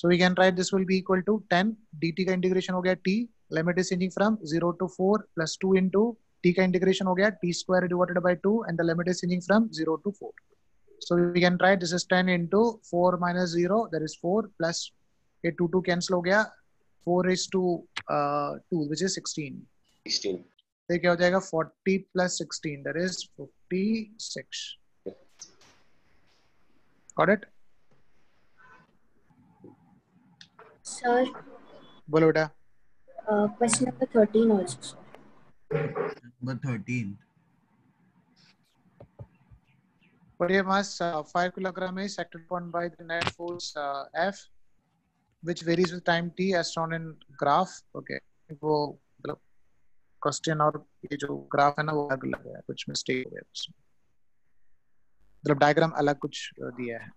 Speaker 3: so we can write this will be equal to 10 dt का integration हो गया t limit is changing from 0 to 4 plus 2 into t का integration हो गया t square divided by 2 and the limit is changing from 0 to 4 so we can write this is 10 into 4 minus 0 that is 4 plus ये 2 2 cancel हो गया 4 is to uh, 2 which is 16
Speaker 6: 16
Speaker 3: तो क्या हो जाएगा 40 plus 16 that is 56 got it
Speaker 14: Sir,
Speaker 3: बोलो बेटा
Speaker 14: uh, question number 13 also. sir.
Speaker 9: Number 13.
Speaker 3: body mass uh, 5 kilogram is acted upon by the net force uh, F which varies with time t as shown in graph okay वो मतलब question और ये जो graph है ना वो अलग अलग है कुछ मिस्टेक हो गया उसमें मतलब डायग्राम अलग कुछ दिया है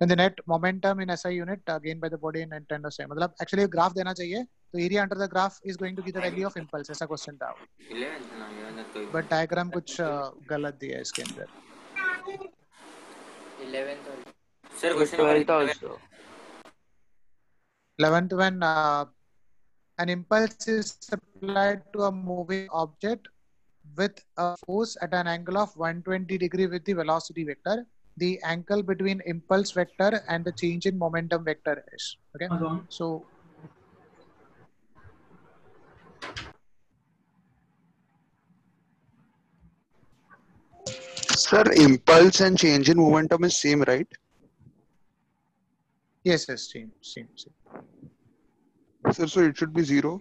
Speaker 3: then the net momentum in SI unit uh, gained by the body in of same मतलब actually ग्राफ देना चाहिए तो area under the graph is going to give the value of impulse ऐसा क्वेश्चन था बट डायग्राम कुछ uh, गलत दिया है इसके अंदर
Speaker 5: 11th
Speaker 1: Sir, question
Speaker 5: 12th also
Speaker 3: 11th when uh, an impulse is applied to a moving object with a force at an angle of 120 degree with the velocity vector the angle between impulse vector and the change in momentum vector is okay so
Speaker 11: Sir, impulse and change in momentum is same, right?
Speaker 3: yes yes same same same
Speaker 11: Sir, so it should be zero.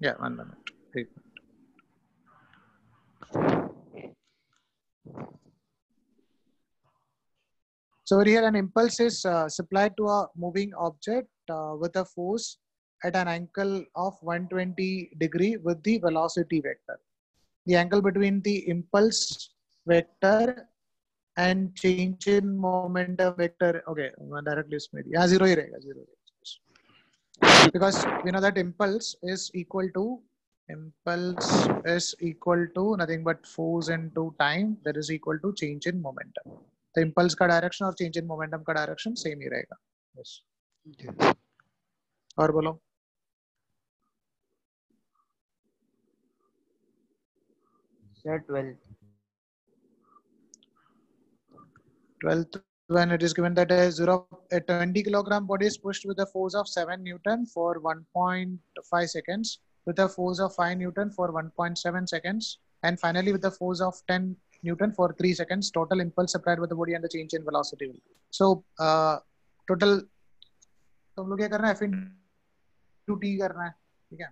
Speaker 3: yeah one minute Wait. So over here, an impulse is uh, supplied to a moving object uh, with a force at an angle of 120 degree with the velocity vector. The angle between the impulse vector and change in momentum vector. Okay, मैं directly इसमें दिया. हाँ, zero ही रहेगा, zero. रहेगा. Because we know that impulse is equal to impulse is equal to nothing but force into time that is equal to change in momentum. तो impulse का direction और change in momentum का direction same ही रहेगा बस और बोलो
Speaker 5: Sir, 12th
Speaker 3: 12th when it is given that a zero a 20 kilogram body is pushed with a force of 7 newton for 1.5 seconds with a force of 5 newton for 1.7 seconds and finally with a force of 10 newton for 3 seconds total impulse applied with the body and the change in velocity will so uh, total तो हम लोग क्या करना है फिर to T करना है ठीक है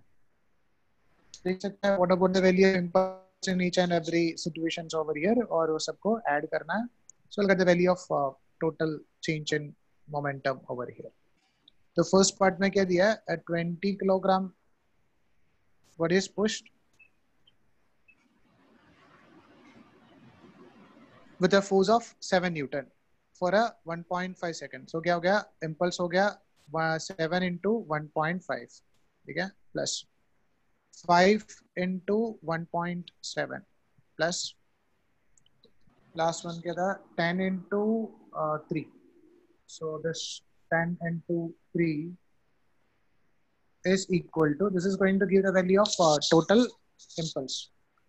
Speaker 3: देख सकते हैं what about the value of impulse in each and every situations over here और वो सबको ऐड करना है we'll get the value of uh, total change in momentum over here तो फ़र्स्ट पार्ट में क्या दिया है at 20 kilogram what is pushed with a force of 7 newton for a 1.5 second so क्या हो गया impulse हो गया 7 into 1.5 ठीक है plus 5 into 1.7 plus last one क्या था 10 into uh, 3 so this 10 into 3 is equal to this is going to give the value of uh, total impulse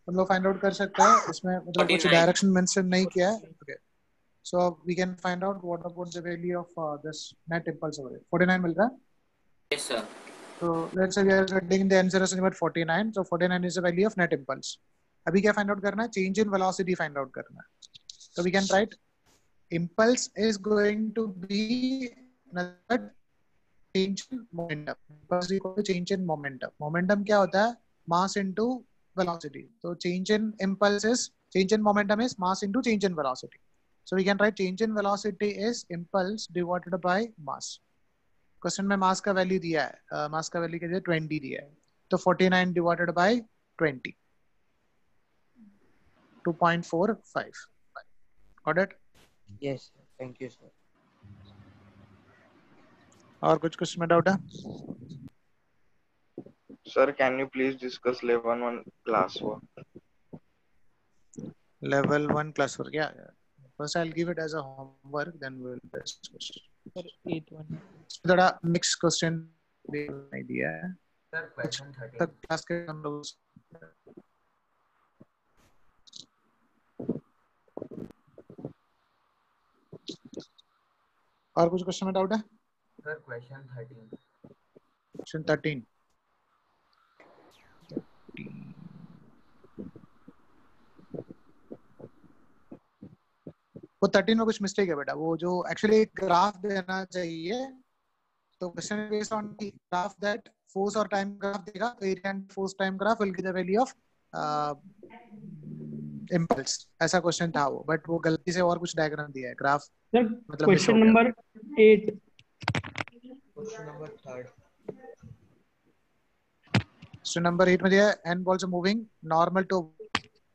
Speaker 3: मतलब फाइंड आउट कर सकता है। इसमें मतलब कुछ डायरेक्शन मेंशन नहीं किया है। Okay so we can find out what about the value of this net impulse over 49 मिल रहा है?
Speaker 1: Yes sir
Speaker 3: so let's see we are getting the answer is about 49 so 49 is the value of net impulse अभी क्या find out करना है? Change in velocity find out करना है। So we can write impulse is going to be another change in momentum impulse is equal to change in momentum momentum क्या होता है? Mass into velocity. So change in impulse is change in momentum is mass into change in velocity. So we can write change in velocity is impulse divided by mass. Question में mass का value दिया है मास का value क्या दिया twenty दिया है तो forty nine divided by twenty two point four five got it
Speaker 5: Yes, sir. Thank you, sir.
Speaker 3: और कुछ कुछ में डाउट है
Speaker 15: Sir, can you please discuss level one class work?
Speaker 3: Level one class work या first I will give it as a homework then we will discuss
Speaker 7: sir eight one
Speaker 3: थोड़ा mix question नहीं दिया है
Speaker 1: Sir, question 13.
Speaker 3: तक class के हम लोग और कुछ क्वेश्चन में डाउट है?
Speaker 1: Sir, question 13.
Speaker 3: क्वेश्चन वो थर्टीन में कुछ मिस्टेक है बेटा। वो जो एक्चुअली ग्राफ देना चाहिए तो question based on the graph that force और टाइम ग्राफ देगा तो area and force time graph will give the value of impulse ऐसा क्वेश्चन था वो बट वो गलती से और कुछ डायग्राम दिया है। ग्राफ मतलब question
Speaker 10: number eight
Speaker 5: question number third
Speaker 3: So number eight में दिया n balls are moving normal to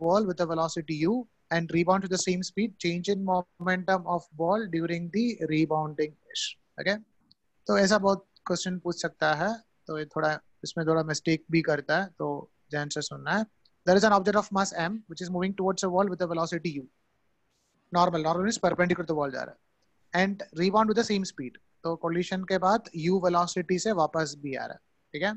Speaker 3: wall with a velocity u and rebound to the same speed. Change in momentum of ball during the rebounding is. Okay? तो ऐसा बहुत question पूछ सकता है तो ये थोड़ा इसमें थोड़ा मिस्टेक भी करता है तो ध्यान से सुनना है there is an object of mass m which is moving towards a wall with a velocity u normal normal is perpendicular to the wall जा रहा है and rebound with the same speed तो collision के बाद u velocity से वापस भी आ रहा है ठीक है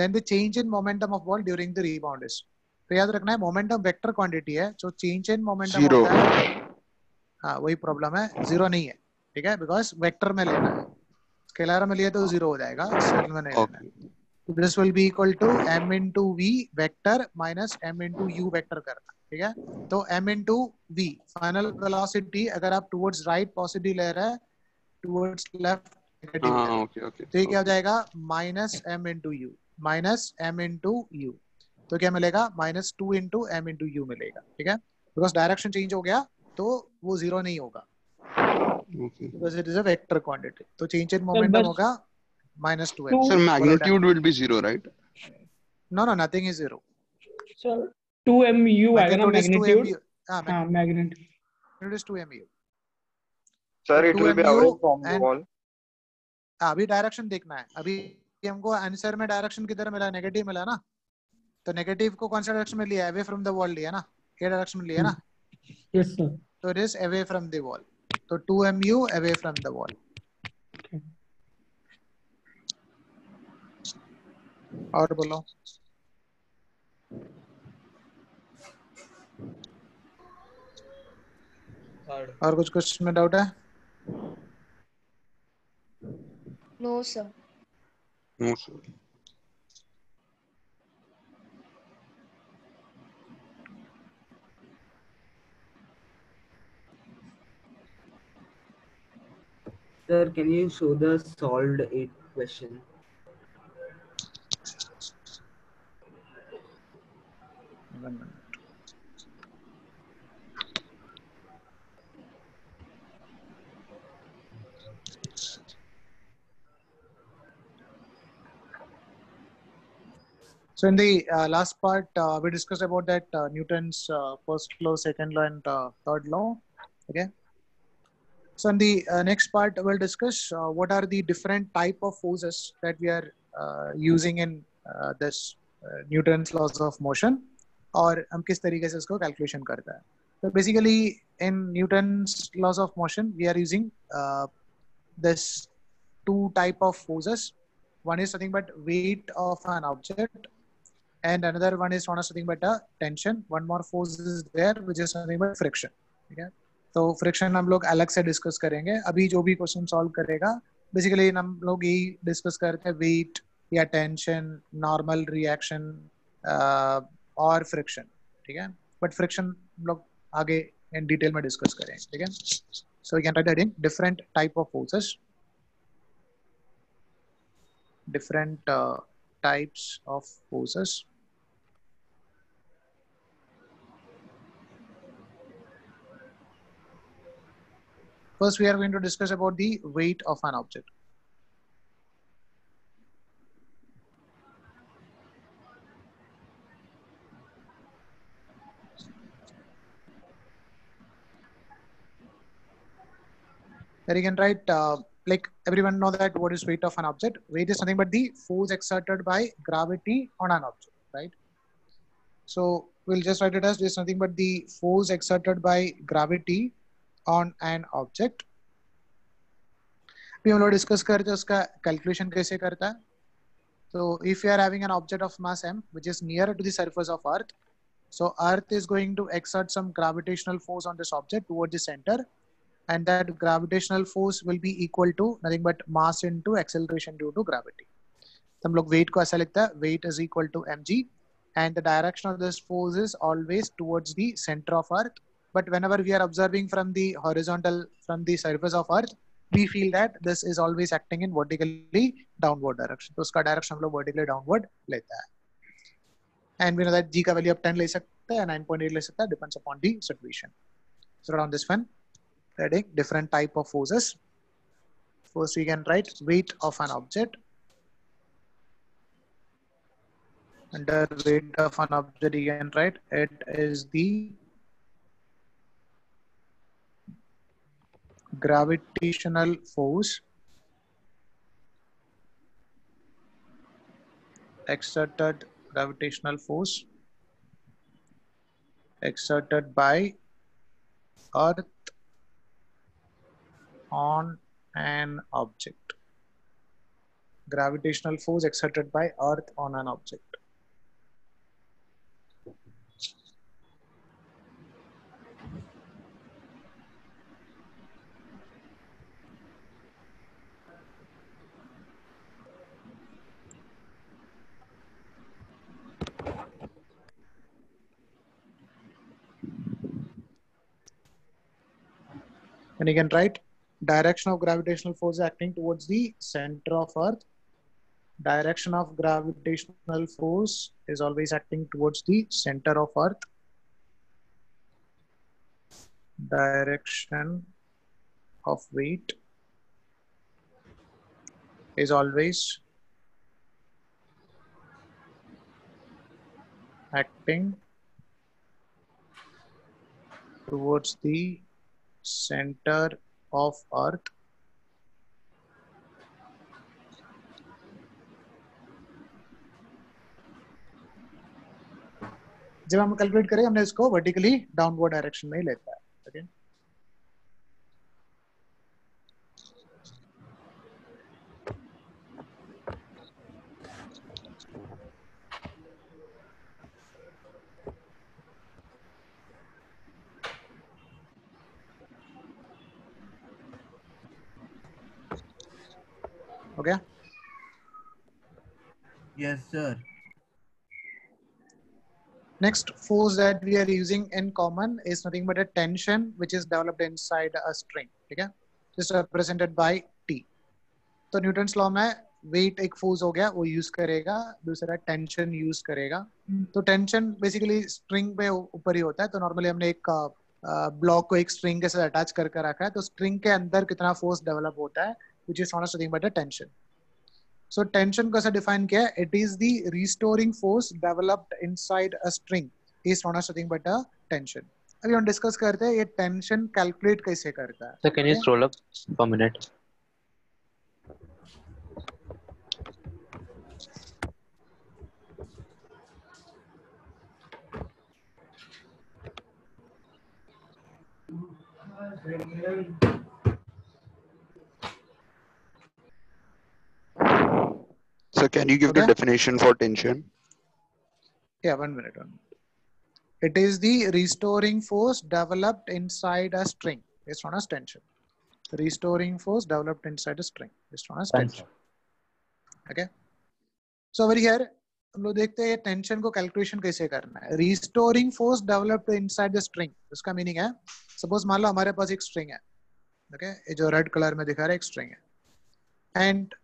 Speaker 3: then the change in momentum of ball during the rebound is. तो याद रखना है momentum vector quantity है change in momentum
Speaker 11: Zero.
Speaker 3: होता है। वही प्रॉब्लम है ज़ीरो नहीं है ठीक है? बिकॉज़ वेक्टर में लेना है। स्केलर में लिए तो ज़ीरो हो जाएगा स्केलर में नहीं लेना है। This will be equal to m into v vector minus m into u vector करना ठीक है? तो m into v final velocity अगर आप टुवर्ड्स राइट पॉजिटिव ले रहे हैं towards left
Speaker 11: negative okay okay
Speaker 3: तो ये क्या हो जाएगा minus m into u minus m into u तो क्या मिलेगा? Minus two into m into u मिलेगा ठीक है? बिकॉज़ डायरेक्शन चेंज हो गया तो वो ज़ीरो नहीं होगा। Because it is a vector quantity तो चेंज इन मोमेंटम होगा minus two
Speaker 11: Sir, magnitude will be zero, right?
Speaker 3: No no nothing is zero
Speaker 10: sir two m u आएगा ना मैग्नीट्यूड
Speaker 3: हाँ
Speaker 10: हाँ magnitude
Speaker 3: magnitude. is 2 mu
Speaker 15: Sir, it will be
Speaker 3: 2mu
Speaker 15: away from the wall.
Speaker 3: हाँ, अभी direction देखना है. अभी हमको आंसर में डायरेक्शन किधर मिला? नेगेटिव मिला ना? तो नेगेटिव को कौन सा डायरेक्शन में लिया? अवे फ्रॉम द वॉल लिया ना? ये डायरेक्शन में लिया ना?
Speaker 10: यस सर
Speaker 3: तो it is away from the wall तो 2 mu away from the wall और बोलो। और कुछ क्वेश्चन में डाउट है?
Speaker 8: No No, sir.
Speaker 11: No, sir.
Speaker 4: Sir, can you show the solved eight question?
Speaker 3: So in the uh, last part, uh, we discussed about that uh, Newton's uh, first law, second law, and uh, third law. Okay. So in the uh, next part, we'll discuss uh, what are the different type of forces that we are uh, using in uh, this uh, Newton's laws of motion, और हम किस तरीके से इसको calculation करता है. So basically, in Newton's laws of motion, we are using uh, this two type of forces. One is nothing but weight of an object and another one is known as nothing but a tension. One more force is there, which is nothing but friction. ठीक है तो friction हम लोग अलग से discuss करेंगे। अभी जो भी क्वेश्चन सॉल्व करेगा बेसिकली हम लोग यही डिस्कस करते हैं वेट या टेंशन नॉर्मल रिएक्शन और फ्रिक्शन ठीक है? बट फ्रिक्शन हम लोग आगे इन डिटेल में डिस्कस करेंगे। ठीक है? So can write heading different type of forces different uh, types of forces. First, we are going to discuss about the weight of an object. There you can write uh, like everyone know that what is weight of an object weight is nothing but the force exerted by gravity on an object right so we'll just write it as this nothing but the force exerted by gravity on an object भी हम लोग discuss करते हैं उसका calculation कैसे करता है so if you are having an object of mass m which is nearer to the surface of earth so earth is going to exert some gravitational force on this object towards the center and that gravitational force will be equal to nothing but mass into acceleration due to gravity. तो हम लोग weight को ऐसा लिखता है weight is equal to mg and the direction of this force is always towards the center of earth but whenever we are observing from the horizontal from the surface of earth we feel that this is always acting in vertically downward direction तो उसका direction हम लोग vertically downward लेता है and we know that g का value अब 10 ले सक सकता है 9.8 ले सकता है depends upon the situation so on this one writing different type of forces first we can write weight of an object under weight of an object you can write it is the gravitational force exerted gravitational force exerted by earth on an object. Gravitational force exerted by earth on an object and you can write direction of gravitational force acting towards the center of earth. Direction of gravitational force is always acting towards the center of earth. Direction of weight is always acting towards the center of earth. जब हम calculate करें, हमने इसको vertically downward direction में ही लेता है। Okay
Speaker 9: Yes, sir.
Speaker 3: Next force that we are using in common is nothing but a tension which is developed inside a string. ठीक है? Just represented by T. तो न्यूटन्स लॉ में weight एक force हो गया वो यूज़ करेगा दूसरा टेंशन यूज़ करेगा तो टेंशन बेसिकली स्ट्रिंग पे ऊपर ही होता है तो नॉर्मली हमने एक ब्लॉक को एक स्ट्रिंग के साथ अटैच करके रखा है तो स्ट्रिंग के अंदर कितना फोर्स डेवलप होता है which is not nothing but a tension so tension कैसे डिफाइन किया है? It is the restoring force developed inside a string is not nothing but a tension अभी हम डिस्कस करते हैं ये टेंशन कैलकुलेट कैसे करता है?
Speaker 16: So can you scroll up for a minute?
Speaker 11: So can you give
Speaker 3: okay.
Speaker 11: the definition for tension?
Speaker 3: Yeah, one minute. One. It is the restoring force developed inside a string. It's known as tension. Restoring force developed inside a string. It's known as tension. Okay. So over here, हम लोग देखते हैं tension को calculation कैसे करना है restoring force developed inside the string उसका meaning है सपोज़ मान लो हमारे पास एक स्ट्रिंग है ओके ये जो रेड कलर में दिखा रहा है एक स्ट्रिंग है एंड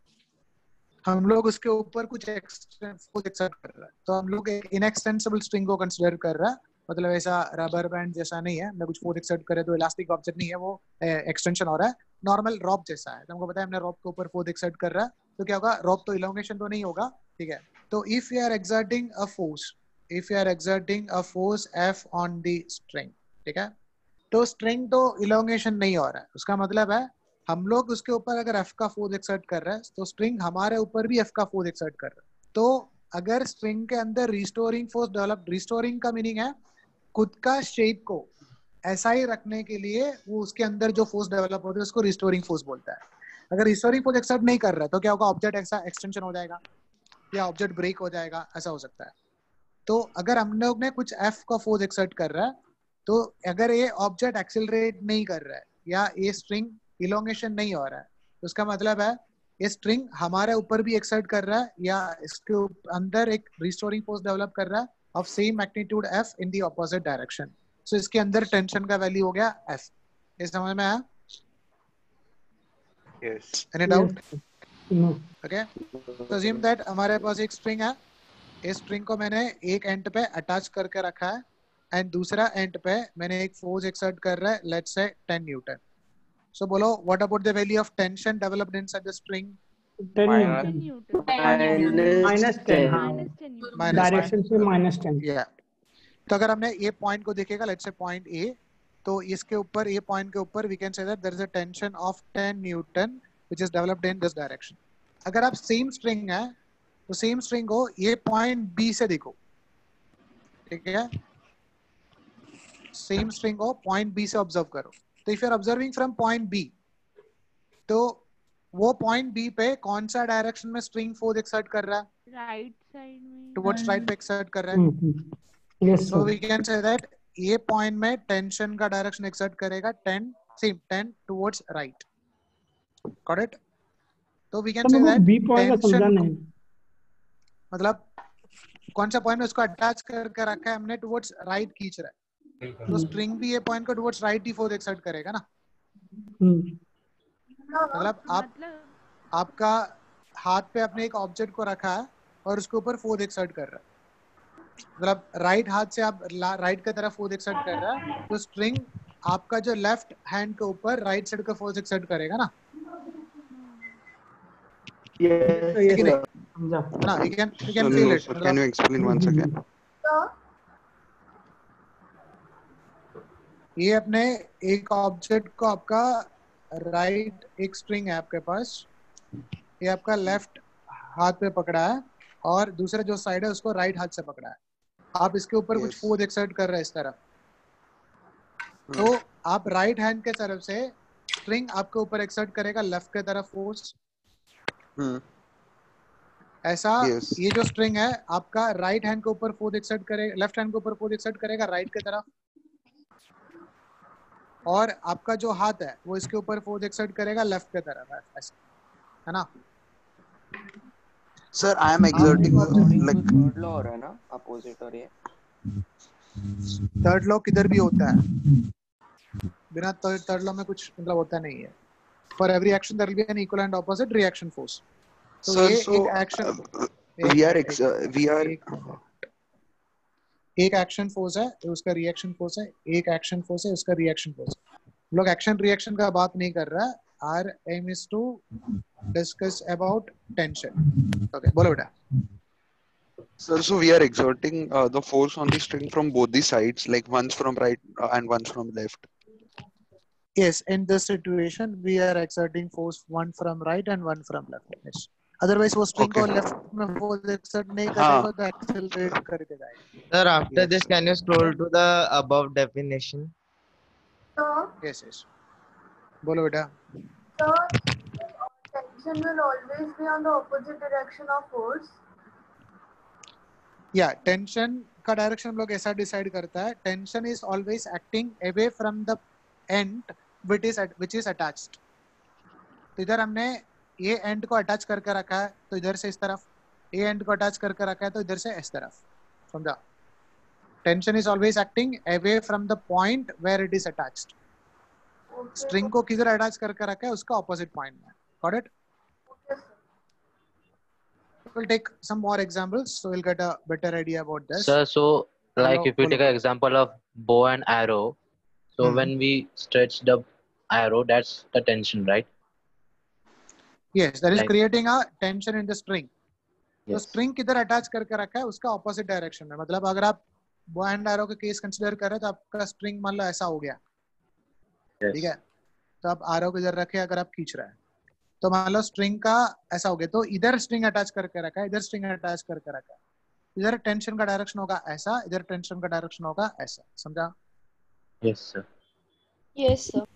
Speaker 3: हम लोग उसके ऊपर कुछ फोर्स कर रहा है। तो हम लोग एक इनएक्सटेंसिबल स्ट्रिंग को कंसिडर कर रहा है। मतलब ऐसा रबर बैंड जैसा नहीं है। हमने कुछ फोर्स एक्सर्ट करे तो इलास्टिक ऑब्जेक्ट नहीं है, वो एक्सटेंशन हो रहा है। नॉर्मल रॉप जैसा है। तो हमको पता है हमने रॉप के ऊपर फोर्स एक्सर्ट कर रहा है। तो क्या होगा? रॉप तो इलोंगेशन तो नहीं होगा, ठीक है? तो if you are exerting a force if you are exerting a force F on the string ठीक है? तो स्ट्रिंग तो इलोंगेशन नहीं हो रहा है। उसका मतलब है हम लोग उसके ऊपर अगर एफ़ का फोर्स एक्सर्ट कर रहे हैं तो स्ट्रिंग हमारे ऊपर भी एफ़ का फोर्स एक्सर्ट कर रहा है। तो अगर स्ट्रिंग के अंदर रिस्टोरिंग फोर्स डेवलप रिस्टोरिंग का मीनिंग है, खुद का शेप को ऐसा ही रखने के लिए वो उसके अंदर जो फोर्स डेवलप होता है, उसको रिस्टोरिंग फोर्स बोलता है। अगर रिस्टोरिंग फोर्स एक्सर्ट नहीं कर रहा तो क्या होगा? ऑब्जेक्ट ऐसा एक्सटेंशन हो जाएगा, या ऑब्जेक्ट ब्रेक हो जाएगा, ऐसा हो सकता है। तो अगर हम लोग ने कुछ एफ़ का फोर्स एक्सर्ट कर रहा है तो अगर ये ऑब्जेक्ट एक्सिलरेट नहीं कर रहा है, या ये स्ट्रिंग इलोंगेशन नहीं हो रहा है। तो उसका मतलब है ये स्ट्रिंग हमारे ऊपर भी एक्सर्ट कर रहा है या इसके अंदर एक रिस्टोरिंग फोर्स डेवलप कर रहा है of same magnitude F in the opposite direction so इसके अंदर टेंशन का वैल्यू हो गया एफ़ ये समझ में आया?
Speaker 15: Yes.
Speaker 3: Any doubt
Speaker 10: No.
Speaker 3: Okay तो अज्यूम दैट हमारे पास एक स्ट्रिंग है। इस स्ट्रिंग को मैंने एक एंड पे अटैच करके रखा है। एंड दूसरा एंड पे मैंने एक फोर्स एक्सर्ट कर रहा है लेट्स से 10 न्यूटन सो बोलो what about the value of tension developed inside the string
Speaker 10: 10 newton minus 10 हाँ। डायरेक्शन से माइनस 10
Speaker 3: या तो अगर हमने ये पॉइंट को देखेगा लेट्स से पॉइंट ए तो इसके ऊपर ये पॉइंट के ऊपर we can say that there is a tension of 10 newton which is developed in this direction अगर आप सेम स्ट्रिंग है तो सेम स्ट्रिंग को ये पॉइंट बी से देखो। ठीक है? सेम स्ट्रिंग को पॉइंट बी से ऑब्ज़र्व करो। तो if you are observing from point B तो वो पॉइंट बी पे कौन सा डायरेक्शन में स्ट्रिंग फोर्स एक्सर्ट कर रहा है?
Speaker 17: राइट साइड में।
Speaker 3: टुवर्ड्स राइट पे एक्सर्ट कर रहा है?
Speaker 10: Yes
Speaker 3: so we can say that ये पॉइंट में टेंशन का डायरेक्शन एक्सर्ट करेगा 10 same 10 towards right got it तो we can say that
Speaker 10: B point का समझा नहीं
Speaker 3: मतलब कौन सा पॉइंट उसको अटैच करके रखा है हमने टुवर्ड्स राइट खींच रहा है। तो स्ट्रिंग भी ये पॉइंट को टुवर्ड्स राइट ही फोर्स एक्सर्ट करेगा ना?
Speaker 10: हम्म।
Speaker 3: मतलब आप आपका हाथ पे अपने एक ऑब्जेक्ट को रखा है और उसके ऊपर फोर्स एक्सर्ट कर रहा है। मतलब राइट हाथ से आप राइट की तरफ़ फोर्स एक्सर्ट कर रहा है तो स्ट्रिंग आपका जो लेफ़्ट हैंड के ऊपर राइट साइड का फोर्स एक्सर्ट करेगा ना?
Speaker 10: Yes,
Speaker 3: है
Speaker 10: sir. समझा।
Speaker 3: ना you can you
Speaker 11: So,
Speaker 3: can feel
Speaker 11: no,
Speaker 3: it
Speaker 11: sir, can you explain once again?
Speaker 3: ये अपने एक ऑब्जेक्ट को आपका राइट एक स्ट्रिंग है आपके पास ये आपका लेफ़्ट हाथ पे पकड़ा है और दूसरा जो साइड है उसको राइट हाथ से पकड़ा है आप इसके ऊपर yes. कुछ फोर्स एक्सर्ट कर रहे हैं इस तरफ़ तो आप राइट हैंड के तरफ़ से स्ट्रिंग आपके ऊपर एक्सर्ट करेगा लेफ़्ट के तरफ़ फोर्स
Speaker 11: Hmm.
Speaker 3: ऐसा
Speaker 11: Yes.
Speaker 3: ये जो स्ट्रिंग है आपका राइट हैंड के ऊपर फोर्स एक्सर्ट करेगा लेफ़्ट हैंड के ऊपर फोर्स एक्सर्ट करेगा राइट के तरफ़ और आपका जो हाथ है वो इसके ऊपर फोर्स एक्सर्ट करेगा लेफ़्ट के तरफ़ ऐसा है ना?
Speaker 11: Sir, I am exerting like
Speaker 5: third law हो रहा है ना? अपोजिट और ये।
Speaker 3: थर्ड लॉ किधर भी होता है? बिना थर्ड लॉ में कुछ मतलब होता नहीं है। For every action there will be an equal and opposite reaction force तो
Speaker 11: Sir,
Speaker 3: ये एक action
Speaker 11: ex- uh, we are
Speaker 3: एक एक्शन फोर्स है उसका रिएक्शन फोर्स है एक एक्शन फोर्स है उसका रिएक्शन फोर्स हम लोग एक्शन रिएक्शन का बात नहीं कर रहा our aim is to discuss about tension okay बोलो बेटा
Speaker 11: Sir, so we are exerting uh, the force on the string from both the sides, like once from right uh, and once from left.
Speaker 3: yes in this situation we are exerting force one from right and one from left yes otherwise वो string को left में force exert नहीं
Speaker 11: हाँ.
Speaker 3: करेगा तो accelerate करके जाएगा
Speaker 18: Sir, after this, can you scroll to the above definition?
Speaker 3: yes yes बोलो बेटा
Speaker 12: So, tension will always be on the opposite direction of force.
Speaker 3: या टेंशन का डायरेक्शन हम लोग ऐसा डिसाइड करता है tension is always acting away from the end which is which is attached तो इधर हमने ये एंड को अटैच करके रखा है तो इधर से इस तरफ़ ये एंड को अटैच करके रखा है तो इधर से इस तरफ़ समझा tension is always acting away from the point where it is attached string को किधर अटैच करके रखा है उसका ऑपोजिट पॉइंट में got it we'll take some more examples so we'll get a better idea about this
Speaker 16: Sir, so like
Speaker 3: Hello,
Speaker 16: if we take an example of bow and arrow, so mm
Speaker 3: Hmm.
Speaker 16: when we stretch the arrow, that's the tension, right?
Speaker 3: Yes that is
Speaker 16: Like-
Speaker 3: creating a tension in the string. तो string किधर attach करके रखा है उसका opposite direction में। मतलब अगर आप बो एंड एरो के केस कंसीडर कर रहे हैं तो आपका स्ट्रिंग मान लो ऐसा हो गया। ठीक है? तो आप आरो को इधर रखे अगर आप खींच रहे हैं। तो मान लो स्ट्रिंग का ऐसा हो गया। तो इधर स्ट्रिंग अटैच करके रखा है इधर स्ट्रिंग अटैच करके रखा है। इधर टेंशन का डायरेक्शन होगा ऐसा इधर टेंशन का डायरेक्शन होगा ऐसा। समझा?
Speaker 16: Yes, sir.
Speaker 8: yes sir.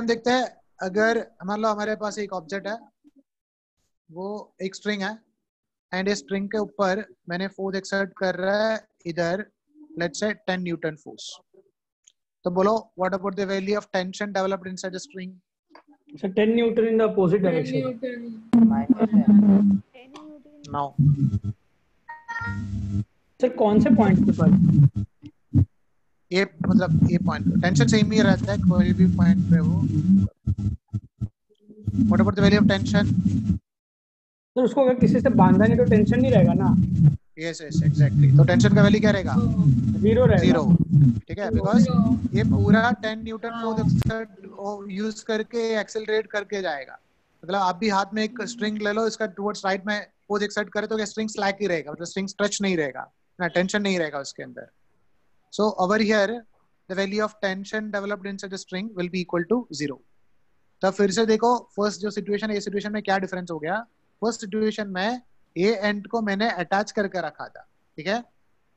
Speaker 3: हम देखते हैं अगर मान लो हमारे पास एक ऑब्जेक्ट है वो एक स्ट्रिंग है एंड इस स्ट्रिंग के ऊपर मैंने फोर्स एक्सर्ट कर रहा है इधर लेट्स से 10 न्यूटन फोर्स तो बोलो what about the value of tension developed inside the string
Speaker 10: So 10 Newton in the opposite direction.
Speaker 3: Now
Speaker 10: sir कौन से पॉइंट के पर
Speaker 3: ये मतलब ये पॉइंट टेंशन सेम ही रहता है कोई भी पॉइंट पे वो what about the value of tension
Speaker 10: sir उसको अगर किसी से बांधा नहीं तो टेंशन नहीं रहेगा ना?
Speaker 3: यस यस एग्जैक्टली तो टेंशन का वैल्यू क्या रहेगा?
Speaker 10: ज़ीरो रहेगा।
Speaker 3: ज़ीरो ठीक है बिकॉज़ ये पूरा 10 न्यूटन फोर्स यूज़ करके एक्सेलरेट करके जाएगा। मतलब आप भी हाथ में एक स्ट्रिंग ले लो इसका टुवर्ड्स राइट में फोर्स एक्सर्ट करे तो स्ट्रिंग स्लैक ही रहेगा? मतलब स्ट्रिंग स्ट्रेच नहीं रहेगा। ना टेंशन नहीं रहेगा उसके अंदर। So over here the value of tension developed inside the string will be equal to zero तब फिर से देखो फ़र्स्ट जो सिचुएशन है ये सिचुएशन में क्या डिफरेंस हो गया? फ़र्स्ट सिचुएशन में ए एंड को मैंने अटैच करके रखा था, ठीक है?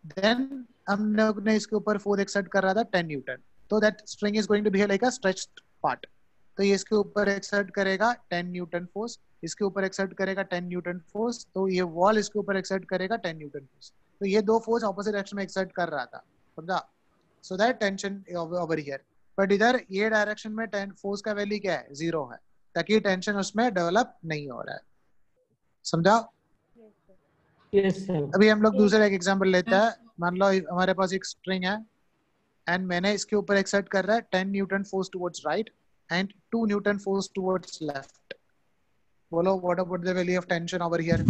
Speaker 3: देन हम लोग ने इसके ऊपर फोर्स एक्सर्ट कर रहा था 10 न्यूटन तो that string is going to be like a stretched part तो ये इसके ऊपर एक्सर्ट करेगा 10 न्यूटन फोर्स इसके ऊपर एक्सर्ट करेगा 10 न्यूटन फोर्स तो ये वॉल इसके ऊपर एक्सर्ट करेगा 10 न्यूटन फोर्स तो ये दो फोर्स ऑपोजिट डायरेक्शन में एक्सर्ट कर रहा था. समझा so that tension over here but इधर ये डायरेक्शन में टेन फोर्स का वैल्यू क्या है? ज़ीरो है. ताकि टेंशन उसमें डेवलप नहीं हो रहा है. समझा?
Speaker 10: सर
Speaker 3: अभी हम लोग दूसरा एक एग्जांपल लेते हैं. मान लो हमारे पास एक स्ट्रिंग है एंड मैंने इसके ऊपर एक्सर्ट कर रहा है 10 newton force towards right and 2 newton force towards left बोलो what about the value of tension over here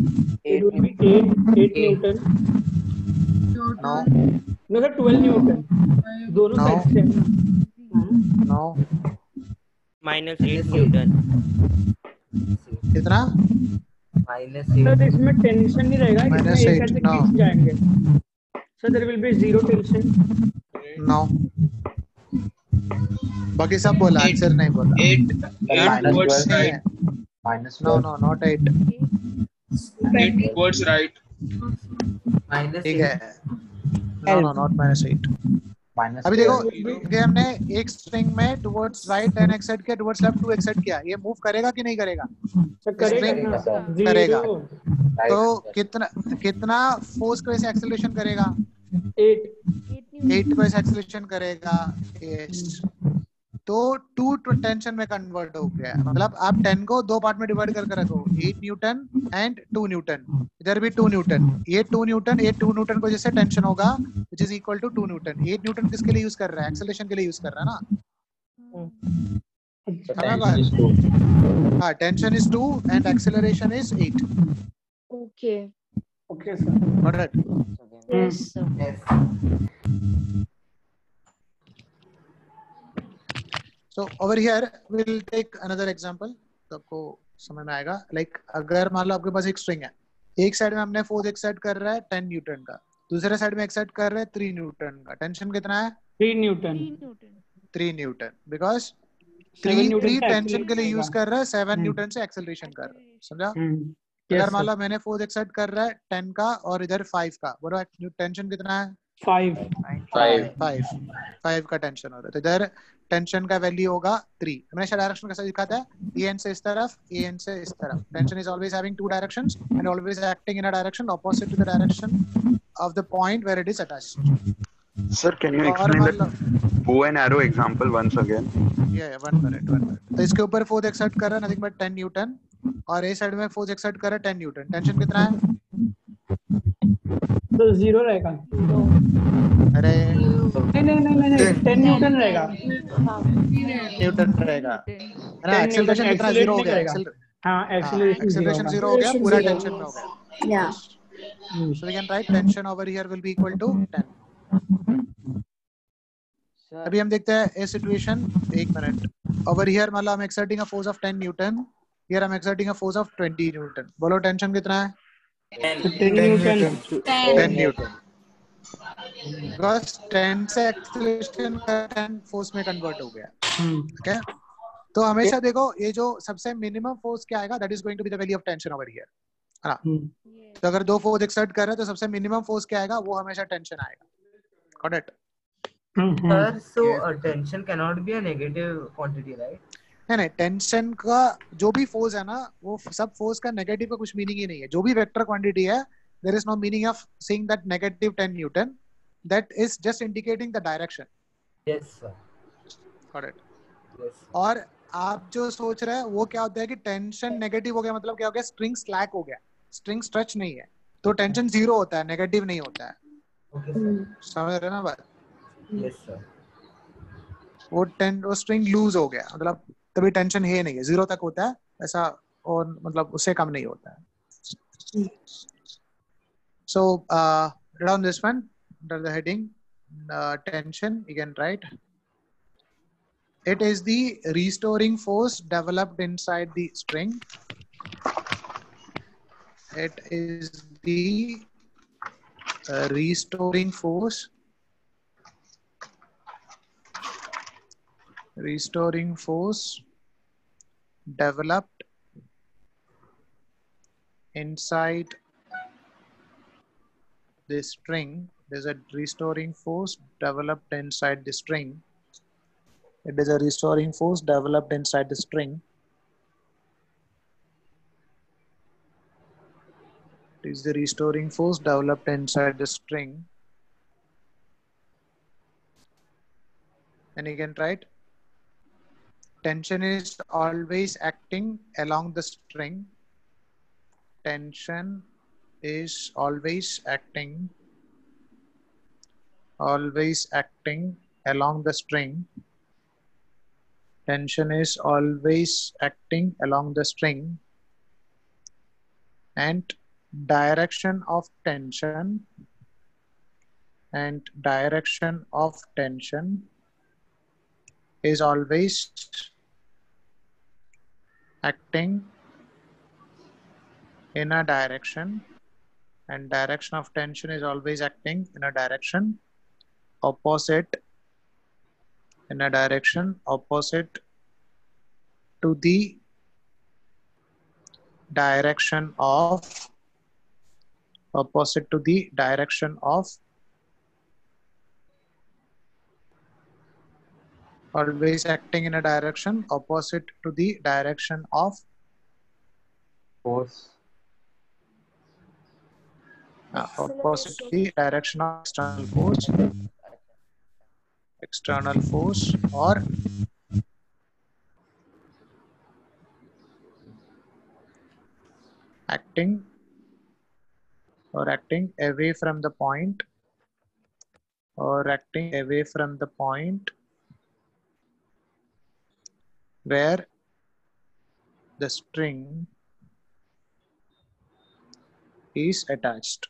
Speaker 10: it will 8 8 newton. No sir 12 newton दोनों. साइड से
Speaker 3: नो
Speaker 18: माइनस एट न्यूटन
Speaker 3: कितना?
Speaker 4: माइनस
Speaker 10: सर इसमें tension नहीं रहेगा इसमें
Speaker 3: Minus
Speaker 10: एक
Speaker 3: eight,
Speaker 10: side से
Speaker 3: no.
Speaker 10: खींच जाएँगे। Sir there will be zero tension
Speaker 3: no बाकी सब बोला आंसर नहीं बोला. है
Speaker 16: Minus
Speaker 3: no no not 8
Speaker 17: Eight. Towards right.
Speaker 4: Minus
Speaker 3: ठीक है। No no not minus 8
Speaker 16: minus
Speaker 3: अभी देखो
Speaker 16: 12.
Speaker 3: ये हमने एक स्ट्रिंग में टुवर्ड्स राइट 10 एक्सेट किया टुवर्ड्स लेफ़्ट 2 एक्सेट किया। ये मूव करेगा कि नहीं करेगा?
Speaker 10: सर करेगा
Speaker 3: करेगा। तो कितना कितना फोर्स को ऐसे एक्सेलरेशन करेगा?
Speaker 10: 8
Speaker 3: 8 को ऐसे एक्सेलरेशन करेगा. तो टू टेंशन में कन्वर्ट हो गया। मतलब आप 10 को दो पार्ट में डिवाइड करके रखो। 8 न्यूटन एंड 2 न्यूटन इधर भी 2 न्यूटन ये 2 न्यूटन ये 2 न्यूटन को जैसे टेंशन होगा which is equal to 2 newton 8 newton किसके लिए यूज़ कर रहा है? एक्सेलरेशन के लिए यूज़ कर रहा है ना. हाँ?
Speaker 16: Tension is
Speaker 3: 2 and acceleration is 8
Speaker 8: Okay.
Speaker 10: Okay sir
Speaker 3: alright
Speaker 8: Yes, sir.
Speaker 3: So over here we'll take another example. तो आपको समझ में आएगा। लाइक like, अगर मान लो आपके पास एक स्ट्रिंग है। एक साइड में हमने फोर्स एक्सर्ट कर रहा है 10 न्यूटन का। दूसरे साइड में एक्सर्ट कर रहे हैं 3 न्यूटन का। टेंशन कितना है?
Speaker 10: 3 newton
Speaker 3: 3 newton because
Speaker 10: Seven
Speaker 3: 3
Speaker 10: Newton
Speaker 3: 3
Speaker 10: से
Speaker 3: टेंशन के लिए यूज़ कर रहा है 7
Speaker 10: हम्म।
Speaker 3: न्यूटन से एक्सेलरेशन कर रहा है। समझा?
Speaker 10: हम्म।
Speaker 3: अगर मान लो मैंने फोर्स एक्सर्ट कर रहा है 10 का और इधर 5 का। बोलो टेंशन कितना है?
Speaker 10: 5
Speaker 6: Five.
Speaker 3: 5 5 का टेंशन हो रहा है तो इधर टेंशन का वैल्यू होगा 3 हमेशा डायरेक्शन कैसा दिखाता है ए एन से इस तरफ़ ए एन से इस तरफ़। Tension is always having two directions and always acting in a direction opposite to the direction of the point where it is attached
Speaker 11: Sir, can you
Speaker 3: और
Speaker 11: explain
Speaker 3: मान लो
Speaker 11: the bow and arrow example once again?
Speaker 3: ये one minute one minute तो इसके ऊपर force exert कर रहा है नथिंग बट 10 न्यूटन और ए साइड में फोर्स एक्सर्ट कर रहा है 10 न्यूटन टेंशन कितना है?
Speaker 10: तो ज़ीरो रहेगा।
Speaker 3: अरे
Speaker 10: नहीं नहीं नहीं नहीं 10 न्यूटन रहेगा।
Speaker 3: न्यूटन रहेगा। है ना एक्सेलरेशन कितना ज़ीरो हो गया?
Speaker 10: हाँ
Speaker 3: हाँ
Speaker 10: एक्सेलरेशन
Speaker 3: एक्सेलरेशन
Speaker 10: ज़ीरो
Speaker 3: हो गया पूरा टेंशन में हो गया।
Speaker 14: Yeah.
Speaker 3: So we can write tension over here will be equal to 10. अभी हम देखते हैं ए सिचुएशन एक मिनट ओवर हियर मतलब हम exerting a force of 10 newton here हम exerting a force of 20 newton बोलो टेंशन कितना है?
Speaker 10: 10 न्यूटन
Speaker 3: 10 न्यूटन बिकॉज़ 10 से एक्सेलरेशन का 10 फोर्स में कन्वर्ट हो गया। ठीक है तो हमेशा देखो ये जो सबसे मिनिमम फोर्स क्या आएगा that is going to be the value of tension over here है ना? तो अगर दो फोर्स एक्सर्ट कर रहे हैं तो सबसे मिनिमम फोर्स क्या आएगा वो हमेशा टेंशन आएगा। Got it
Speaker 4: Sir, so uh, tension cannot be a negative quantity,
Speaker 3: नहीं नहीं टेंशन का जो भी फोर्स है ना वो सब फोर्स का नेगेटिव का कुछ मीनिंग ही नहीं है। जो भी वेक्टर क्वांटिटी है there is no meaning of saying that negative 10 newton that is just indicating the
Speaker 4: direction sir.
Speaker 3: Got
Speaker 4: it.
Speaker 3: और आप जो सोच रहे हैं वो क्या होता है कि टेंशन नेगेटिव हो गया मतलब क्या हो गया? स्ट्रिंग स्लैक हो गया। स्ट्रिंग स्ट्रेच नहीं है। तो टेंशन ज़ीरो होता है नेगेटिव नहीं होता है।
Speaker 4: Okay.
Speaker 3: समझ रहे हैं ना बात?
Speaker 4: Yes, sir.
Speaker 3: वो टेन वो स्ट्रिंग लूज हो गया। मतलब तभी टेंशन है नहीं है जीरो तक होता है ऐसा और मतलब उससे कम नहीं होता है So uh, write down this one under the heading uh, tension. You can write. It is the restoring force developed inside the string. It is the uh, restoring force restoring force developed inside the string. There's a restoring force developed inside the string. It is a restoring force developed inside the string. It is the restoring force developed inside the string. And you can write tension is always acting along the string. Tension is always acting always acting along the string. Tension is always acting along the string. And direction of tension and direction of tension is always acting in a direction and direction of tension is always acting in a direction opposite in a direction opposite to the direction of opposite to the direction of always acting in a direction opposite to the direction of
Speaker 5: force.
Speaker 3: Uh, opposite to the direction of external force. External force or acting or acting away from the point or acting away from the point where the string is attached.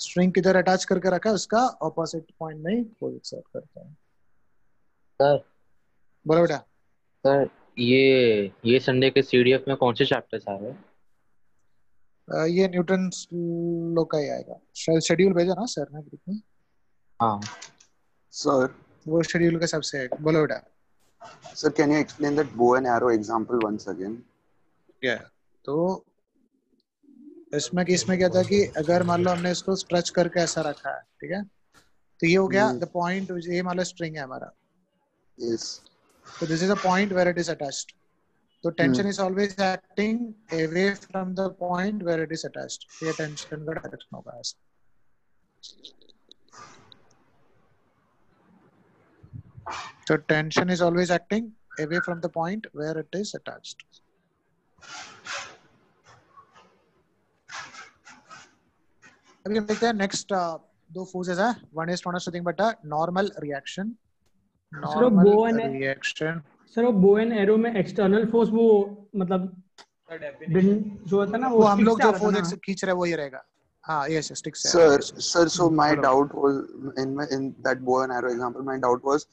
Speaker 3: String किधर attach करके रखा है? उसका opposite point में force exert करता है।
Speaker 16: Sir
Speaker 3: बोलो बेटा।
Speaker 16: सर ये ये संडे के सीडीएफ में कौन से चैप्टर्स आ रहे हैं?
Speaker 3: ये न्यूटन लो का ही आएगा। शेड्यूल भेजा ना सर ने ग्रुप में।
Speaker 16: हाँ
Speaker 11: Sir,
Speaker 3: वो शेड्यूल के हिसाब से आएगा बोलो बेटा
Speaker 11: sir, can you explain that bow and arrow example once again?
Speaker 3: क्या तो इसमें इसमें क्या था कि अगर मान लो हमने इसको स्ट्रेच करके ऐसा रखा है ठीक है तो ये हो गया
Speaker 11: हम्म।
Speaker 3: द पॉइंट ये मान लो स्ट्रिंग है हमारा
Speaker 11: Yes.
Speaker 3: So this is a point where it is attached. So tension is always acting away from the point where it is attached. ये tension का direction होगा So tension is always acting away from the point where it is attached. अभी हम देखते हैं next दो forces है one is not nothing but a normal reaction
Speaker 10: sir वो bow
Speaker 3: normal
Speaker 10: and
Speaker 3: reaction
Speaker 10: sir वो बो एंड एरो में external force वो मतलब बिन- जो होता है ना
Speaker 3: वो हम
Speaker 10: stick
Speaker 3: लोग
Speaker 10: से
Speaker 3: जो
Speaker 10: आ रहा था
Speaker 3: फोर्स
Speaker 10: ना।
Speaker 3: खींच रहे हैं वही रहेगा हाँ यस स्टिक से
Speaker 11: Sir, sir, so my
Speaker 3: Follow.
Speaker 11: doubt was in my in that bow and arrow example, my doubt was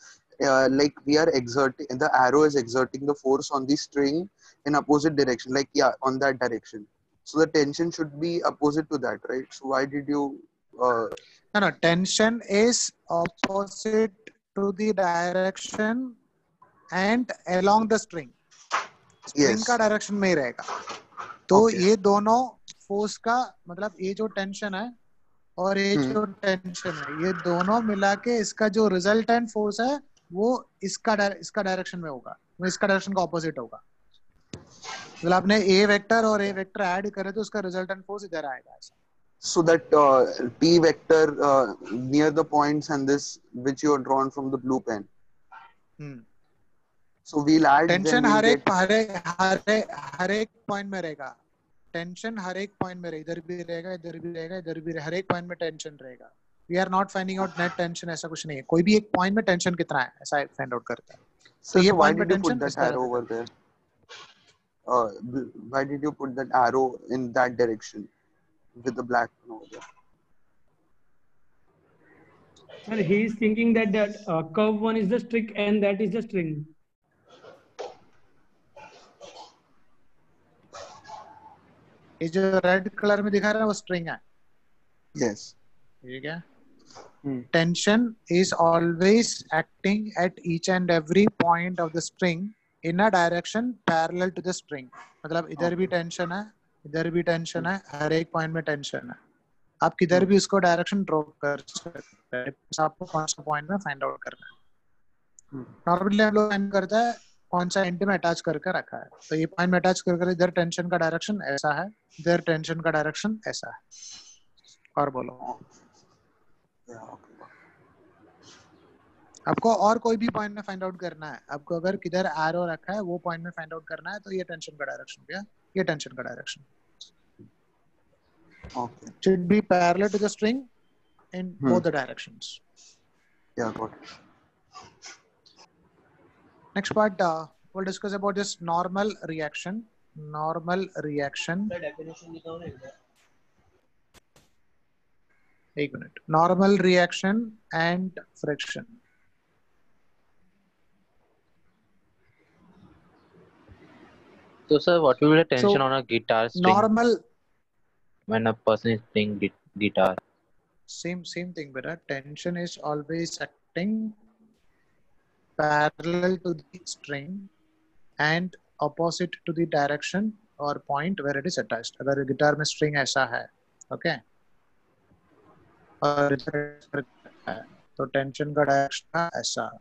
Speaker 11: uh, like we are exerting the arrow is exerting the force on the string in opposite direction, like yeah, on that direction. So the tension should be opposite to that, right? So why did you? Uh,
Speaker 3: no no tension is opposite to the direction and along the string string
Speaker 11: Yes.
Speaker 3: का direction में ही रहेगा तो
Speaker 11: Okay.
Speaker 3: ये दोनों force का मतलब ये जो टेंशन है और ये
Speaker 11: हम्म।
Speaker 3: जो टेंशन है ये दोनों मिला के इसका जो रिजल्टेंट फोर्स है वो इसका डाय- इसका डायरेक्शन में होगा। इसका डायरेक्शन का ऑपोजिट होगा। मतलब आपने ए वेक्टर और ए वेक्टर ऐड करे तो उसका रिजल्टेंट फोर्स इधर आएगा ऐसा।
Speaker 11: So that uh, p vector uh, near the points and this which you have drawn from the blue pen.
Speaker 3: Hmm.
Speaker 11: So we'll add. we'll
Speaker 3: हर एक हर एक हर एक हर एक पॉइंट में रहेगा। टेंशन हर एक पॉइंट में रहेगा इधर भी रहेगा इधर भी रहेगा इधर भी हर एक पॉइंट में टेंशन रहेगा। We are not finding out net tension ऐसा कुछ नहीं है कोई भी एक पॉइंट में टेंशन कितना है ऐसा फाइंड आउट करता है ये
Speaker 11: so why
Speaker 3: point में
Speaker 11: did you put
Speaker 3: tension
Speaker 11: that
Speaker 3: इस तरह
Speaker 11: arrow
Speaker 3: से
Speaker 11: over there? uh, why did you put that arrow in that direction with the black one over there?
Speaker 10: Sir, he is thinking that that uh, curve one is the string and that is the string.
Speaker 3: ये जो red colour में दिखा रहा है वो string है
Speaker 11: Yes.
Speaker 3: ठीक है tension is always acting at each and every point of the string in a direction parallel to the string. मतलब इधर भी टेंशन है इधर भी टेंशन है हर एक पॉइंट में टेंशन है। आप किधर भी उसको डायरेक्शन ड्रॉ कर सकते हैं बस आपको कौन सा पॉइंट में फाइंड आउट करना है। नॉर्मली हम लोग फाइंड करता है कौन सा एंड में अटैच करके रखा है। तो ये पॉइंट में अटैच कर इधर टेंशन का डायरेक्शन ऐसा है इधर टेंशन का डायरेक्शन ऐसा है। और बोलो। आपको और कोई भी पॉइंट में फाइंड आउट करना है। आपको अगर किधर एरो रखा है वो पॉइंट में फाइंड आउट करना है तो ये टेंशन का डायरेक्शन क्या ये टेंशन का direction
Speaker 11: okay
Speaker 3: should be parallel to the string in both the directions
Speaker 11: या got
Speaker 3: next part will discuss about this normal reaction normal reaction
Speaker 1: definition लिखा हुआ है
Speaker 3: एक minute normal reaction and friction
Speaker 16: So, sir, what will be the tension
Speaker 3: So,
Speaker 16: on a guitar string
Speaker 3: normal
Speaker 16: when a person is playing gui- guitar?
Speaker 3: same same thing but uh, tension is always acting parallel to the string and opposite to the direction or point where it is attached अगर guitar में string ऐसा है okay तो tension का direction ऐसा।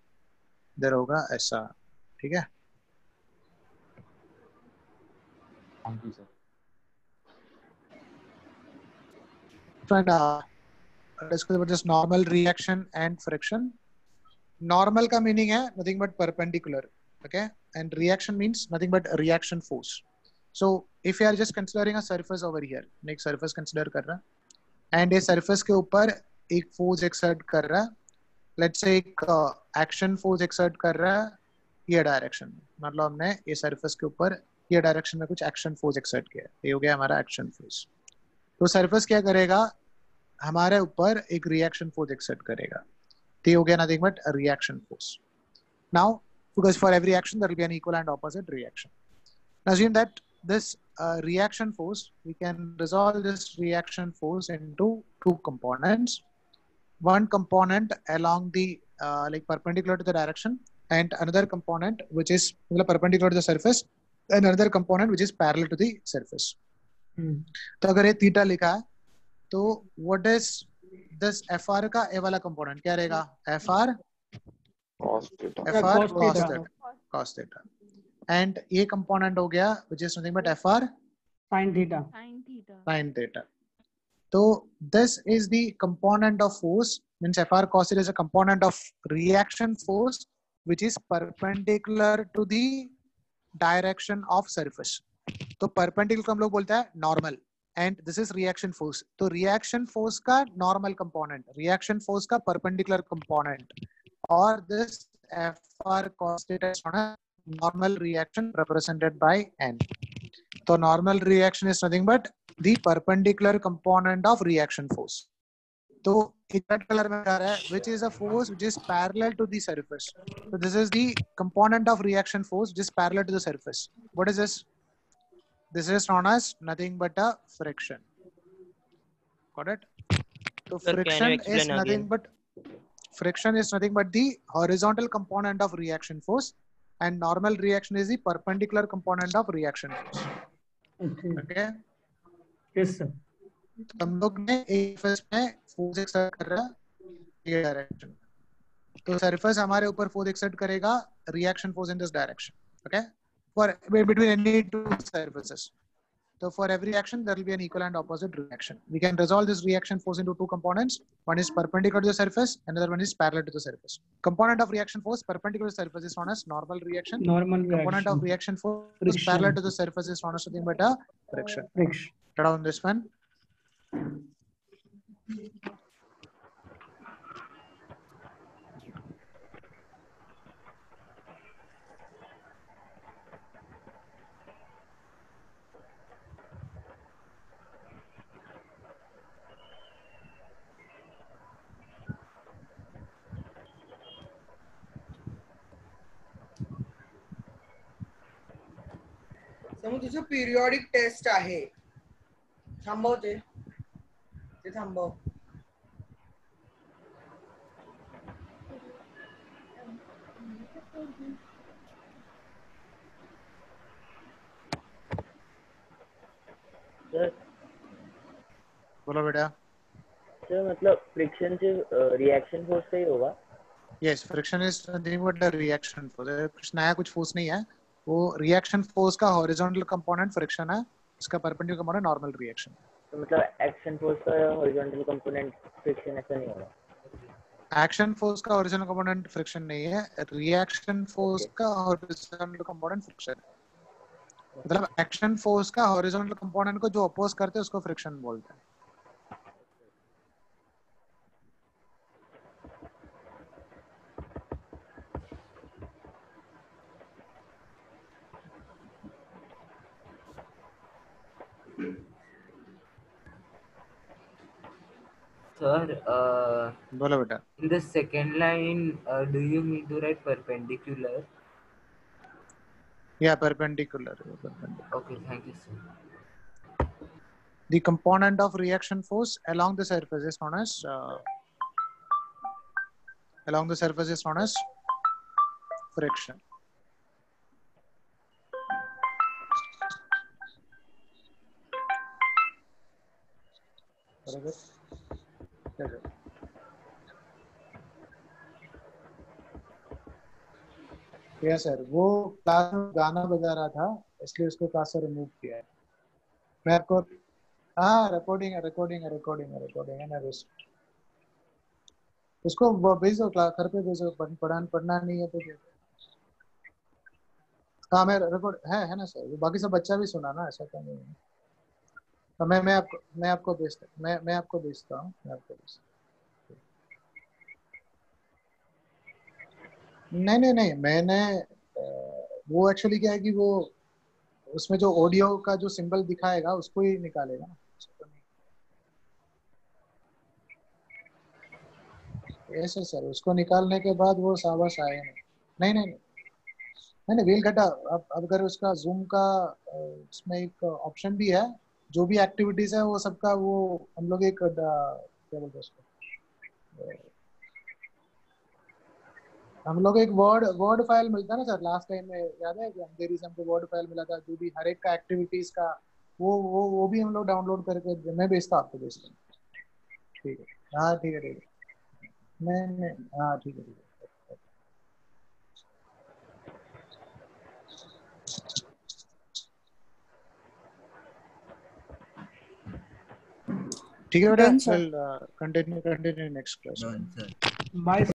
Speaker 3: इधर होगा ऐसा। ठीक है? Normal reaction and friction normal का मीनिंग है nothing but perpendicular okay and reaction means nothing but reaction force so if you are just considering a surface over here मैं एक सर्फस कंसिडर कर रहा हूँ and ये surface के ऊपर एक force exert कर रहा है, let's say एक action force exert कर रहा है ये डायरेक्शन में। मतलब हमने ये सरफेस के ऊपर ये डायरेक्शन में कुछ एक्शन फोर्स एक्सर्ट किया ये हो गया हमारा एक्शन फोर्स तो सरफेस क्या करेगा? हमारे ऊपर एक रिएक्शन फोर्स एक्सर्ट करेगा। तो हो गया nothing but reaction force now because for every action there will be an equal and opposite reaction assume that this uh, reaction force we can resolve this reaction force into two components one component along the uh, like perpendicular to the direction and another component which is मतलब perpendicular to the surface and another component which is parallel to the surface तो अगर ये theta लिखा है तो what is this F R का ए वाला component क्या रहेगा F R
Speaker 15: Cos theta.
Speaker 3: F R
Speaker 10: cos
Speaker 3: cos
Speaker 10: theta.
Speaker 3: Theta cos theta and a component हो गया which is something but F R
Speaker 10: sine theta
Speaker 3: sine theta sine theta तो this is the component of force means F R cos is a component of reaction force which is perpendicular to the direction of surface तो perpendicular हम लोग बोलते हैं normal and this is reaction force तो reaction force का normal component reaction force का perpendicular component और this F R cos theta is on normal reaction represented by N. So normal reaction is nothing but the perpendicular component of reaction force. So color which is a force which is parallel to the surface. So this is the component of reaction force which is parallel to the surface. What is this? This is known as nothing but a friction. Got it? So
Speaker 5: Sir,
Speaker 3: friction is nothing
Speaker 5: again?
Speaker 3: but friction is nothing but the horizontal component of reaction force and normal reaction is the perpendicular component of reaction force
Speaker 10: Okay.
Speaker 3: okay
Speaker 10: Yes, sir.
Speaker 3: तो हम लोग ने एक surface में force exert कर रहा है ये डायरेक्शन तो सरफेस हमारे ऊपर फोर्स एक्सर्ट करेगा reaction force in this direction okay for between any two surfaces so for every reaction there will be an equal and opposite reaction we can resolve this reaction force into two components one is perpendicular to the surface another one is parallel to the surface component of reaction force perpendicular to the surface is known as normal reaction
Speaker 10: Normal
Speaker 3: component of
Speaker 10: reaction.
Speaker 3: reaction force
Speaker 10: Friction.
Speaker 3: parallel to the surface is known as something but a friction
Speaker 10: Friction.
Speaker 3: Down this one
Speaker 2: तुझं periodic test आहे. थांबव ते. ते थांबव.
Speaker 3: बोलो बेटा.
Speaker 19: Sir मतलब friction से रिएक्शन फोर्स से ही होगा?
Speaker 3: Yes friction is nothing but the reaction force कुछ नया कुछ फोर्स नहीं है? वो रिएक्शन फोर्स का हॉरिजॉन्टल कंपोनेंट फ्रिक्शन है इसका परपेंडिकुलर कंपोनेंट नॉर्मल रिएक्शन
Speaker 19: तो मतलब एक्शन फोर्स का हॉरिजॉन्टल कंपोनेंट फ्रिक्शन ऐसा नहीं होगा?
Speaker 3: एक्शन फोर्स का ओरिजिनल कंपोनेंट फ्रिक्शन नहीं है रिएक्शन फोर्स का हॉरिजॉन्टल कंपोनेंट फ्रिक्शन मतलब एक्शन फोर्स का हॉरिजॉन्टल कंपोनेंट को जो अपोज करते हैं उसको फ्रिक्शन बोलते हैं।
Speaker 4: Sir, uh,
Speaker 3: बोलो बेटा
Speaker 4: in the second line, uh, do you mean to write perpendicular?
Speaker 3: yeah perpendicular, perpendicular.
Speaker 4: Okay, thank you, sir.
Speaker 3: the component of reaction force along the surface is known as uh, along the surface is known as friction बराबर? क्या करें? Yes sir वो class में गाना बजा रहा था, इसलिए उसको क्लास से रिमूव किया है। मैं आपको हाँ रिकॉर्डिंग रिकॉर्डिंग रिकॉर्डिंग रिकॉर्डिंग है ना उसको भेजो क्लास घर पे भेजो पढ़- पढ़ा पढ़ना नहीं है तो हाँ मैं रिकॉर्ड है है ना सर बाकी सब बच्चा भी सुना ना, ऐसा तो नहीं है। तो मैं मैं आपको मैं आपको भेजता मैं मैं आपको भेजता हूँ, मैं आपको भेजता नहीं नहीं नहीं, मैंने वो एक्चुअली क्या है कि वो, उसमें जो ऑडियो का जो सिंबल दिखाएगा, उसको ही निकालेगा ऐसे सर उसको निकालने के बाद वो साबस आए नहीं नहीं नहीं। नहीं नहीं व्हील घटा अब अगर उसका जूम का उसमें एक ऑप्शन भी है जो भी एक्टिविटीज़ है, वो सबका वो हम लोग एक क्या बोलते हैं उसको? हम लोग एक वर्ड वर्ड फ़ाइल मिलता है ना सर लास्ट टाइम में याद है अंधेरी से हमको वर्ड फ़ाइल मिला था, जो भी हर एक का एक्टिविटीज़ का, वो वो वो भी हम लोग डाउनलोड करके मैं भेजता आपको भेजता ठीक है। हाँ ठीक है ठीक है। नहीं हाँ ठीक है ठीक है। ठीक है बेटा
Speaker 9: Done, sir.
Speaker 3: we'll uh, continue continue